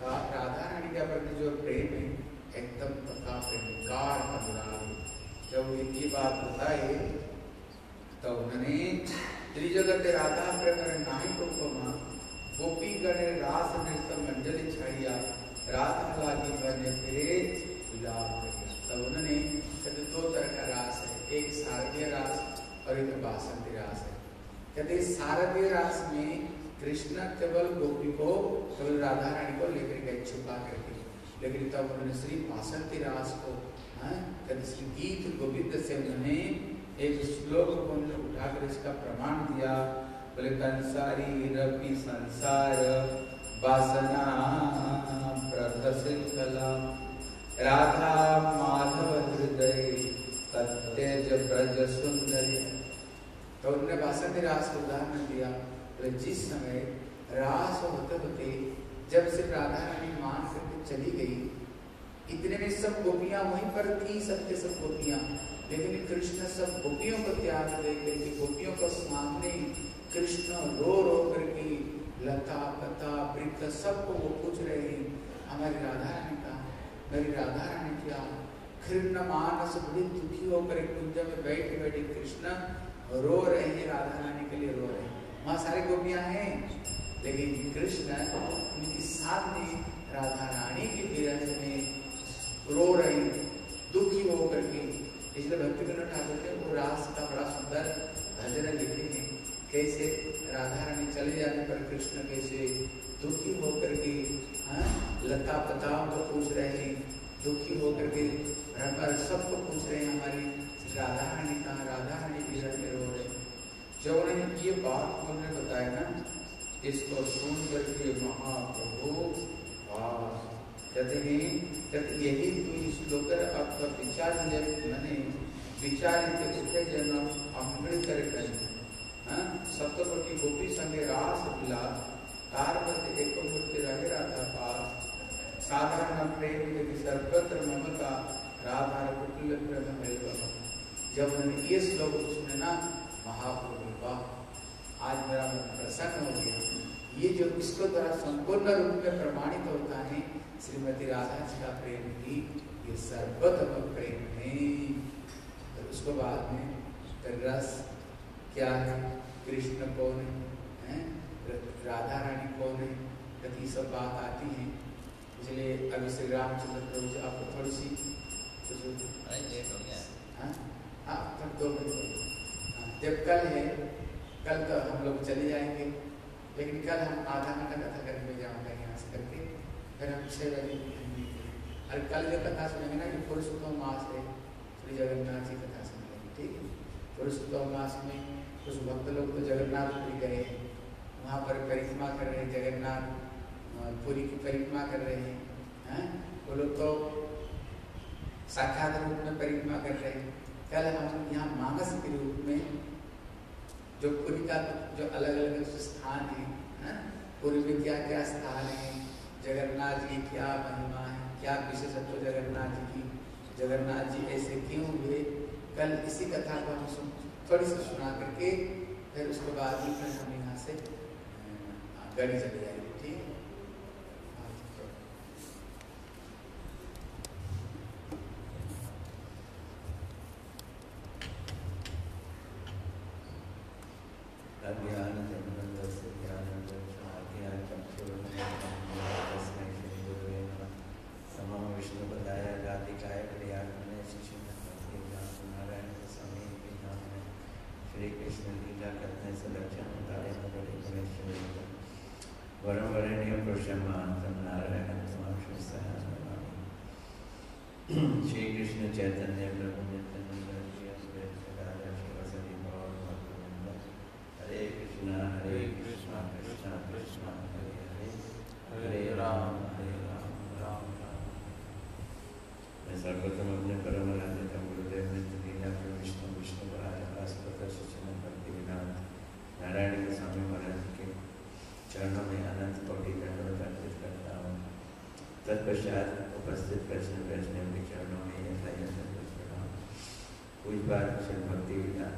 का, राधा रानी का प्रति जो प्रेम है, एकदम पक्का पता प्रेमकार जब इनकी बात बताई तो उन्होंने त्रिजगत राधा प्रकरण नाही को गोपी गणे रास नृत्य मंजलि छाइया राधमला की मैंने तेरे गुलाब कर तब उन्होंने कहते दो तरह का रास है एक शारदीय रास और एक बासंती रास है कहते शारदीय रास में कृष्णा केवल गोपी को केवल राधा रानी को लेकर गए छुपा करके लेकिन तब उन्होंने श्री बासंती रास को कहते श्री गीत गोविंद से उन्होंने एक श्लोक को उठाकर इसका प्रमाण दिया, बोले, कंसारी रपि संसार वासना प्रदसिकला राधा माधव हृदय सत्यज ब्रज सुंदरी। तो उनने वासन रास उदाहरण दिया। तो जिस समय रास होते होते जब से राधा रानी मान करके चली गई, इतने में सब गोपियाँ, वहीं पर थी सबके सब गोपियाँ। लेकिन कृष्ण सब गोपियों को त्याग दे करके, गोपियों को सामने कृष्ण रो रो करके लता, पता वृत्त सबको वो पूछ रही हमारी राधा रानी का मेरी राधा रानी क्या खिन्न मानस बड़ी दुखी होकर एक कुंज में बैठे बैठे कृष्ण रो रहे हैं, राधा रानी के लिए रो रहे हैं। वहाँ सारे गोपियाँ हैं, लेकिन कृष्ण उनके साथ में राधा रानी के विरह में रो रहे दुखी होकर के। इसलिए भक्ति ठाकुर के वो रास का बड़ा सुंदर भजन लिखे हैं। कैसे राधा रानी चले जाने पर कृष्ण कैसे दुखी होकर के हाँ, लता पताओं को तो पूछ रहे हैं। दुखी होकर के रबर सबको पूछ रहे हैं हमारी, राधा रानी कहाँ, राधा रानी की रंग रो रहे जब उन्होंने ये बात उन्होंने बताया ना, इसको सुन करके महाप्रभु कहते हैं, कहते यही तो कोई श्लोक आपका विचार मैंने विचार इतने जन्म अमृत कर सप्तपटी गोपी संगे रास विलास तारपति एक मूर्ति रहे राधा पास साधारण प्रेम यदि सर्वत्र ममता, राधा कुटिल प्रेम जब उन्होंने ये श्लोक सुने ना, महाप्रभु का आज मेरा मन प्रसन्न हो गया। ये जो इसको द्वारा संपूर्ण रूप में प्रमाणित होता है, श्रीमती राधा जी का प्रेम ही ये सर्वतम प्रेम है। और उसको बाद में रस क्या है? कृष्ण कौन है? राधा रानी कौन है? कभी सब बात आती है इसलिए अभी श्री रामचंद्र प्रभु जी आपको थोड़ी सी हाँ? हाँ? तब दो मिनट हाँ, जब कल है कल तो हम लोग चले जाएँगे लेकिन कल हम आधा घंटा कथा करने में जाऊँगा यहाँ से करके फिर हम छः बजे और कल जो कथा सुनेंगे ना कि पुरुषोत्तम मास है श्री जगन्नाथ जी कथा सुनेंगे ठीक है? पुरुषोत्तम मास में कुछ भक्त लोग तो जगन्नाथपुरी गए वहाँ पर परिक्रमा कर रहे जगन्नाथ पुरी की परिक्रमा कर रहे हैं हैं? वो लोग तो साक्षात रूप में परिक्रमा कर रहे हैं। कल हम यहाँ मानस के रूप में जो पुरी का जो अलग अलग स्थान है, हैं? पुरी में क्या क्या स्थान है? जगन्नाथ जी क्या महिमा है? क्या विशेषत्व जगन्नाथ जी की? जगन्नाथ जी ऐसे क्यों हुए? कल इसी कथा को हम सुन थोड़ी सी सुना करके, फिर उसके बाद भी फिर हम यहाँ से गाड़ी चले जाएँगे तत्पश्चात उपस्थित कृष्ण वैष्णव के चरणों में यथा यथा प्रणाम। कुछ बार श्री भक्ति विधान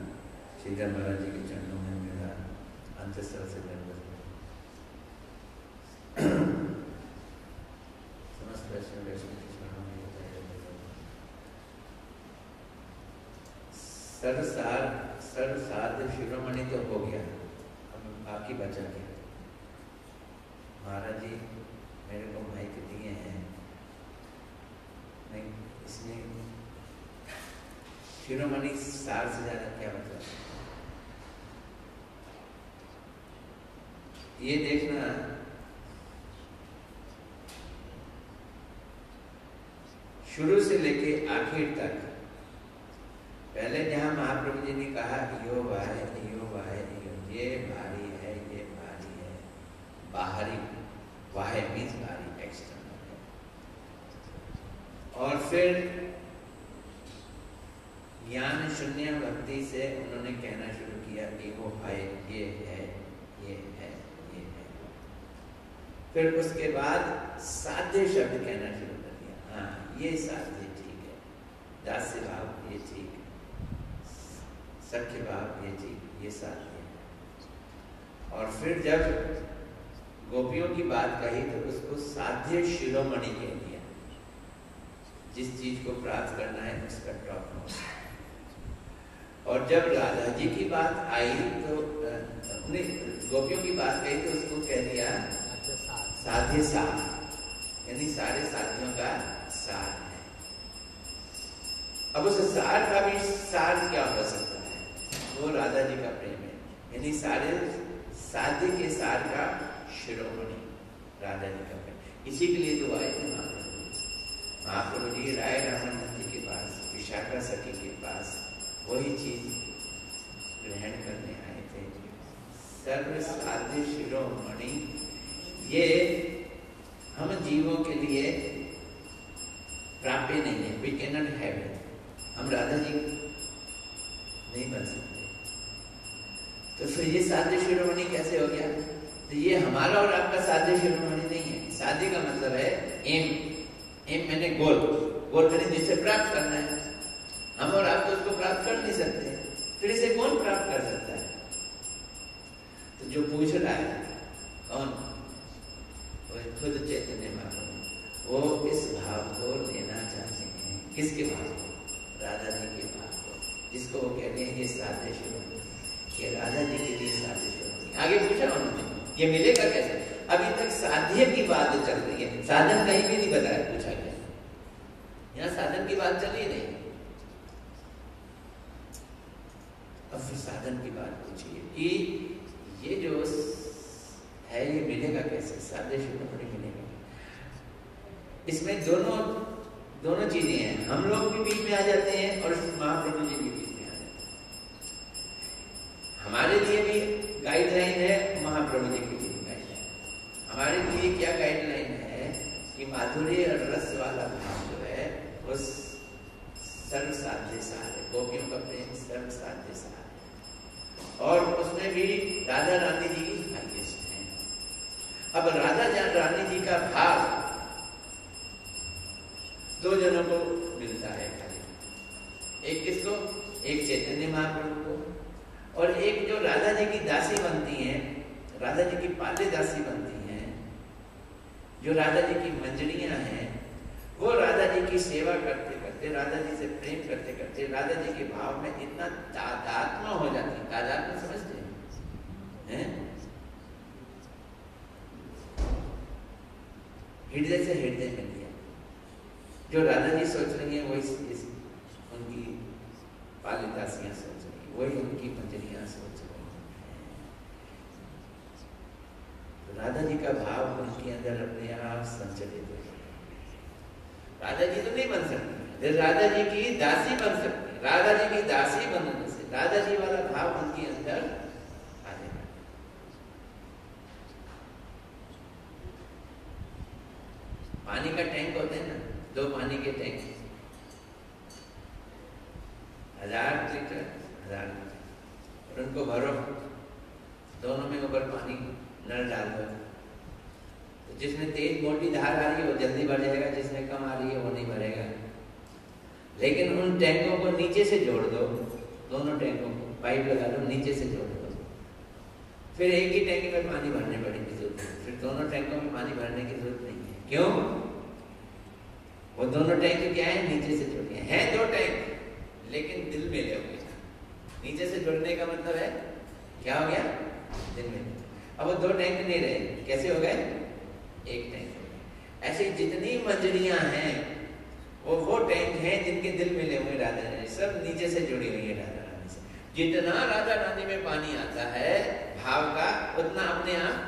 सीधा महाराज जी के चरणों में मेरा अंतस्थल से दंडवत समस्त वैष्णव वैष्णव के शिरोमणि तो हो गया। अब बाकी बचा गया महाराज जी, मेरे को माइक दिए हैं। नहीं, इसमें शिरोमणि सार से ज़्यादा क्या मतलब ये देखना, शुरू से लेके आखिर तक। पहले जहाँ महाप्रभु जी ने कहा, यो वाह यो वाह ये भारी है ये भारी है बाहरी वाह मीन्स बारी एक्सटर्नल और फिर ज्ञान शून्य भक्ति से उन्होंने कहना शुरू किया कि वो है ये है ये है ये है। फिर उसके बाद साध्य शब्द कहना शुरू कर दिया। हाँ ये साध्य ठीक है। दास्य भाव, ये ठीक है। सख्य भाव, ये ठीक ये साध्य और फिर जब गोपियों की बात कही तो उसको साध्य शिरोमणि कह दिया। जिस चीज़ को प्राप्त करना है, उसका टॉप मोस्ट और जब राधा जी की बात आई तो अपने गोपियों की बात कही तो उसको कह दिया, साध्य सार। यानी सारे साथियों का सार है। अब उस सार का भी सार क्या हो सकता है? वो राधा जी का प्रेम है। यानी सारे साध्य के सार का शिरोमणि राधा जी का प्रेम। इसी के लिए तो आए थे महाप्रभु जी राय रामानंद के पास, विशाखा सखी के पास वही चीज़ ग्रहण करने आए थे। सर्व साध्य शिरोमणि ये हम जीवों के लिए प्राप्य नहीं है। We can not have it हम राधा जी नहीं बन सकते। तो फिर ये साध्य शिरोमणि कैसे हो गया? तो ये हमारा और आपका साध्य शिरोमणि नहीं है। साध्य का मतलब है एम। एम मैंने गोल गोल मैंने जिसे प्राप्त करना है। हम और आप तो उसको प्राप्त कर नहीं सकते। फिर इसे कौन प्राप्त कर सकता है? तो जो पूछ रहा है, कौन? खुद चैतन्य महाप्रभु वो इस भाव को लेना चाहते हैं। किसके भाव को? राधा जी के भाव को। जिसको वो कहते हैं, ये साध्य ये राधा जी के लिए साध्य आगे पूछा उन्होंने, ये मिलेगा कैसे? अभी तक साध्य की बात चल रही है। साधन कहीं भी नहीं बताया, पूछा यहाँ साधन की बात चल नहीं। अब फिर साधन की बात पूछिए कि ये जो है, ये मिलेगा कैसे? साध्य शिरोमणि मिलेगा। इसमें दोनों दोनों चीज़ें हैं। हम लोग भी बीच में आ जाते हैं और महाप्रभु जी भी बीच में आ जाते हैं। हमारे लिए भी गाइडलाइन है महाप्रभु जी के लिए गाइडलाइन हमारे लिए क्या गाइडलाइन है कि माधुर्य और रस वाला भाव जो है वो सर्व साध्य सार है, गोपियों का प्रेम सर्व साध्य सार है। और उसमें भी राधा रानी जी की हाइएस्ट है। अब राधा जान रानी जी का भाव दो जनों को मिलता है खाली। एक किसको? एक चैतन्य महाप्रभु को। और एक जो राधा जी की दासी बनती है, राधा जी की पाले दासी बनती है, जो राधा जी की मंजरियाँ हैं वो राधा जी की सेवा करते करते राधा जी से प्रेम करते करते राधा जी के भाव में इतना तादात्मा हो जाती तादात्मा समझते हैं? हृदय से हृदय मिल गया जो राधा जी सोच रही हैं वही इस, उनकी पालिदासियाँ सोच रही हैं वही उनकी मंजरियाँ सोच रही हैं। तो राधा जी का भाव उनके अंदर अपने आप संचलित हो राधा जी तो नहीं बन सकते। राधा जी की दासी बन सकती राधा जी की दासी बनने से राधा जी वाला भाव उनके अंदर आ पानी का टैंक होते हैं ना, दो पानी के टैंक हज़ार लीटर हज़ार लीटर और उनको भरो दोनों में ऊपर पानी नल डाल दो तो जिसमें तेज मोटी धार आ रही है वो जल्दी भर जाएगा जिसमें कम आ रही है वो नहीं भरेगा लेकिन उन टैंकों को नीचे से जोड़ दो दोनों टैंकों को पाइप लगा दो, नीचे से जोड़ दो फिर एक ही टैंक में पानी भरने की ज़रूरत है फिर दोनों टैंकों में पानी भरने की ज़रूरत नहीं है। क्यों? वो दोनों टैंक क्या है? नीचे से जुड़े हैं दो टैंक लेकिन दिल में ले नीचे से जुड़ने का मतलब है, क्या हो गया? दिल में अब वो दो टैंक नहीं रहे। कैसे हो गए? एक टैंक ऐसे जितनी मंजरियाँ हैं, वो वो टैंक हैं जिनके दिल मिले हुए राधा सब नीचे से जुड़ी हुई है जितना राधा रानी में पानी आता है भाव का उतना अपने आप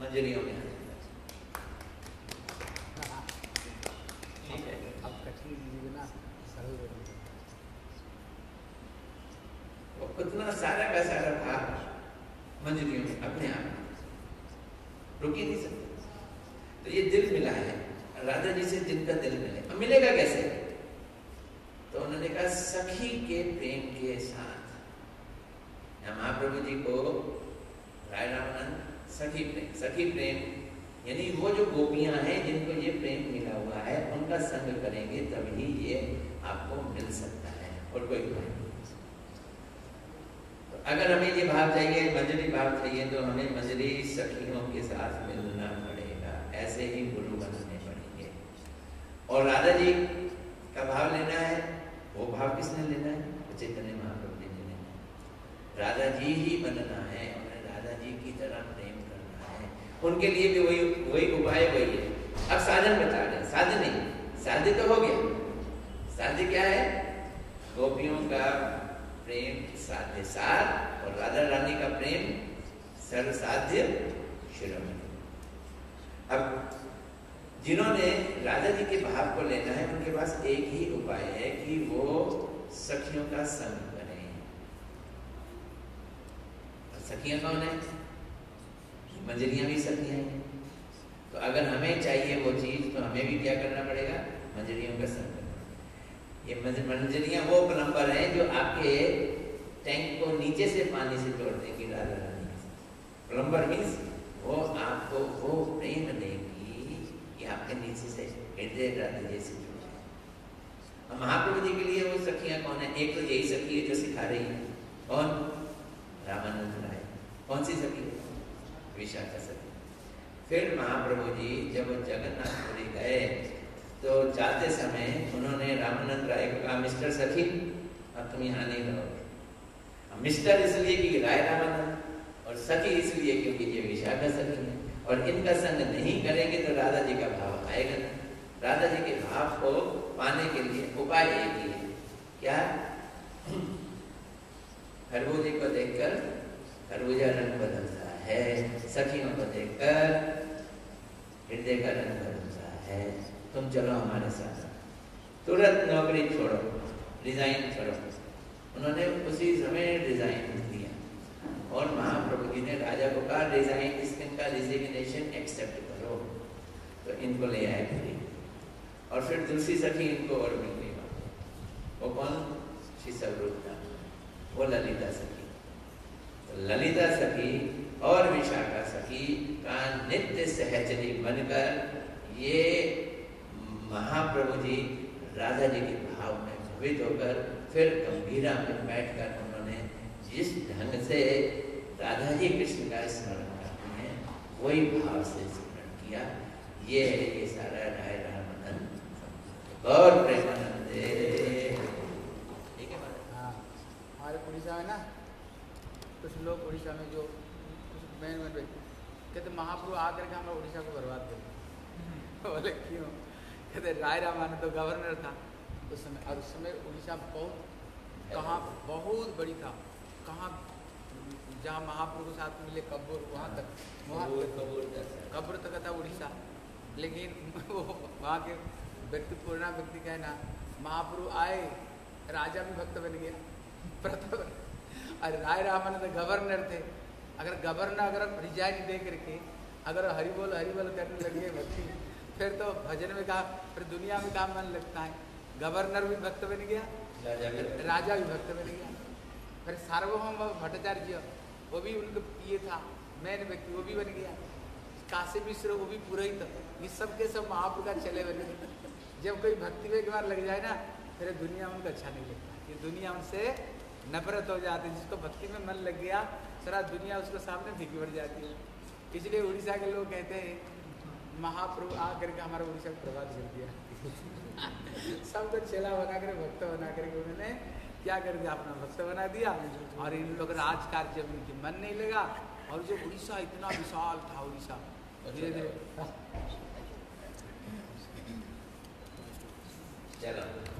मंजरियों में आता है। ठीक है? उतना सारा का सारा भाव मंजरियों में अपने आप रुकी नहीं सकते। तो ये दिल मिला है। राधा जी से जिनका दिल मिले अब मिलेगा कैसे? तो उन्होंने कहा सखी के प्रेम के साथ यहाँ महाप्रभु जी को राय रामानंद सखी प्रेम सखी प्रेम, यानी वो जो गोपियाँ हैं जिनको ये प्रेम मिला हुआ है, उनका संग करेंगे, तभी ये आपको मिल सकता है, और कोई तो अगर हमें ये भाव चाहिए, मंजरी भाव चाहिए तो हमें मंजरी सखियों के साथ मिलना पड़ेगा। ऐसे ही गुरु बनने पड़ेंगे। और राधा जी का भाव लेना है, वो भाव किसने लेना है? चैतन्य महाप्रभु राधा जी ही बनना है, उन्हें राधा जी की तरह प्रेम करना है। उनके लिए भी वही वही उपाय वही है। अब साधन बता रहे साधन नहीं, साध्य तो हो गया। साध्य क्या है? गोपियों का प्रेम साध्य सार और राधा रानी का प्रेम सर्व साध्य शिरोमणि। अब जिन्होंने राजा जी के भाव को लेना है, उनके पास एक ही उपाय है कि वो सखियों का संग करें और सखियाँ कौन है? मंजरियाँ भी सखियाँ हैं। तो अगर हमें चाहिए वो चीज़ तो हमें भी क्या करना पड़ेगा? मंजरियों का संग ये मंजरियाँ वो प्लम्बर हैं जो आपके टैंक को नीचे से पानी से जोड़ देंगी राधा रानी प्लम्बर मीन्स वो आपको, वो प्रेम देगी कि आपके नीचे से हृदय राधा जी से महाप्रभु जी के लिए वो सखियाँ कौन है? एक तो यही सखी है जो सिखा रही है। कौन? रामानंद राय। कौन सी सखी विशाखा सखी फिर महाप्रभु जी जब जगन्नाथपुरी गए तो जाते समय उन्होंने रामानंद राय को कहा, मिस्टर सखी, अब तुम यहाँ नहीं रहोगे। मिस्टर इसलिए कि राय रामानंद, और सखी इसलिए क्योंकि ये विशाखा सखी है, और इनका संग नहीं करेंगे तो राधा जी का भाव आएगा ना राधा जी के भाव को पाने के लिए उपाय एक ही है। क्या? खरबूजे को देखकर खरबूजा रंग बदलता है। सखियों को देखकर हृदय का रंग बदलता है। तुम चलो हमारे साथ। तुरंत नौकरी छोड़ो रिजाइन छोड़ो उन्होंने उसी समय रिजाइन दिया और महाप्रभु जी ने राजा को कहा रिजाइन इसका रिजिग्नेशन एक्सेप्ट करो। तो इनको ले आए फिर। और फिर दूसरी सखी इनको और मिल गई वो कौन? शिशवरूपता वो ललिता सखी। ललिता सखी और विशाखा सखी का नित्य सहचरी बनकर ये महाप्रभु जी राधा जी के भाव में भवित होकर फिर गंभीरा में बैठकर उन्होंने जिस ढंग से राधा जी कृष्ण का स्मरण करते हैं, वही भाव से स्मरण किया। ये है ये सारा राय रामानंद और प्रेमानंद। ठीक है हाँ ना? कुछ लोग उड़ीसा में जो कुछ मेन मेन व्यक्ति कहते महाप्रभु आकर के हमारा उड़ीसा को बर्बाद कर बोले क्यों? कहते राय रामानंद तो गवर्नर था उस समय और उस समय उड़ीसा बहुत कहाँ बहुत बड़ी था। कहाँ जहाँ महाप्रभु के साथ मिले कब्र वहाँ तक वहाँ कब्र तक। था उड़ीसा। लेकिन वो वहाँ के व्यक्ति पूर्णा व्यक्ति का है ना महाप्रभु आए राजा भी भक्त बन गया। प्रथम और राय रामानंद गवर्नर थे। अगर गवर्नर अगर रिजाइन दे करके अगर हरि बोल हरि बोल करने लगे भक्ति फिर तो भजन में कहा फिर दुनिया में कहा मन लगता है। गवर्नर भी भक्त बन गया राजा भी भक्त। बन गया। फिर सार्वभौम भट्टाचार्य वो भी उनका ये था मैन व्यक्ति वो भी बन गया। काशी मिश्र वो भी पूरा पुरोहित ये सब के सब महाप्रभु का चले बने। जब कोई भक्ति में एक बार लग जाए ना फिर दुनिया उनको अच्छा नहीं लगता। ये दुनिया उनसे नफरत हो जाती है जिसको भक्ति में मन लग गया सारा दुनिया उसको सामने फीकी पड़ जाती है। इसलिए उड़ीसा के लोग कहते हैं महाप्रभु आ करके हमारा उड़ीसा को प्रभात कर दिया। सबको चेला बना कर भक्त बना करके उन्होंने क्या कर दिया अपना भक्त बना दिया। और इन लोग राज कार्य में उनकी मन नहीं लगा और जो उड़ीसा इतना विशाल था उड़ीसा। धीरे धीरे। चलो।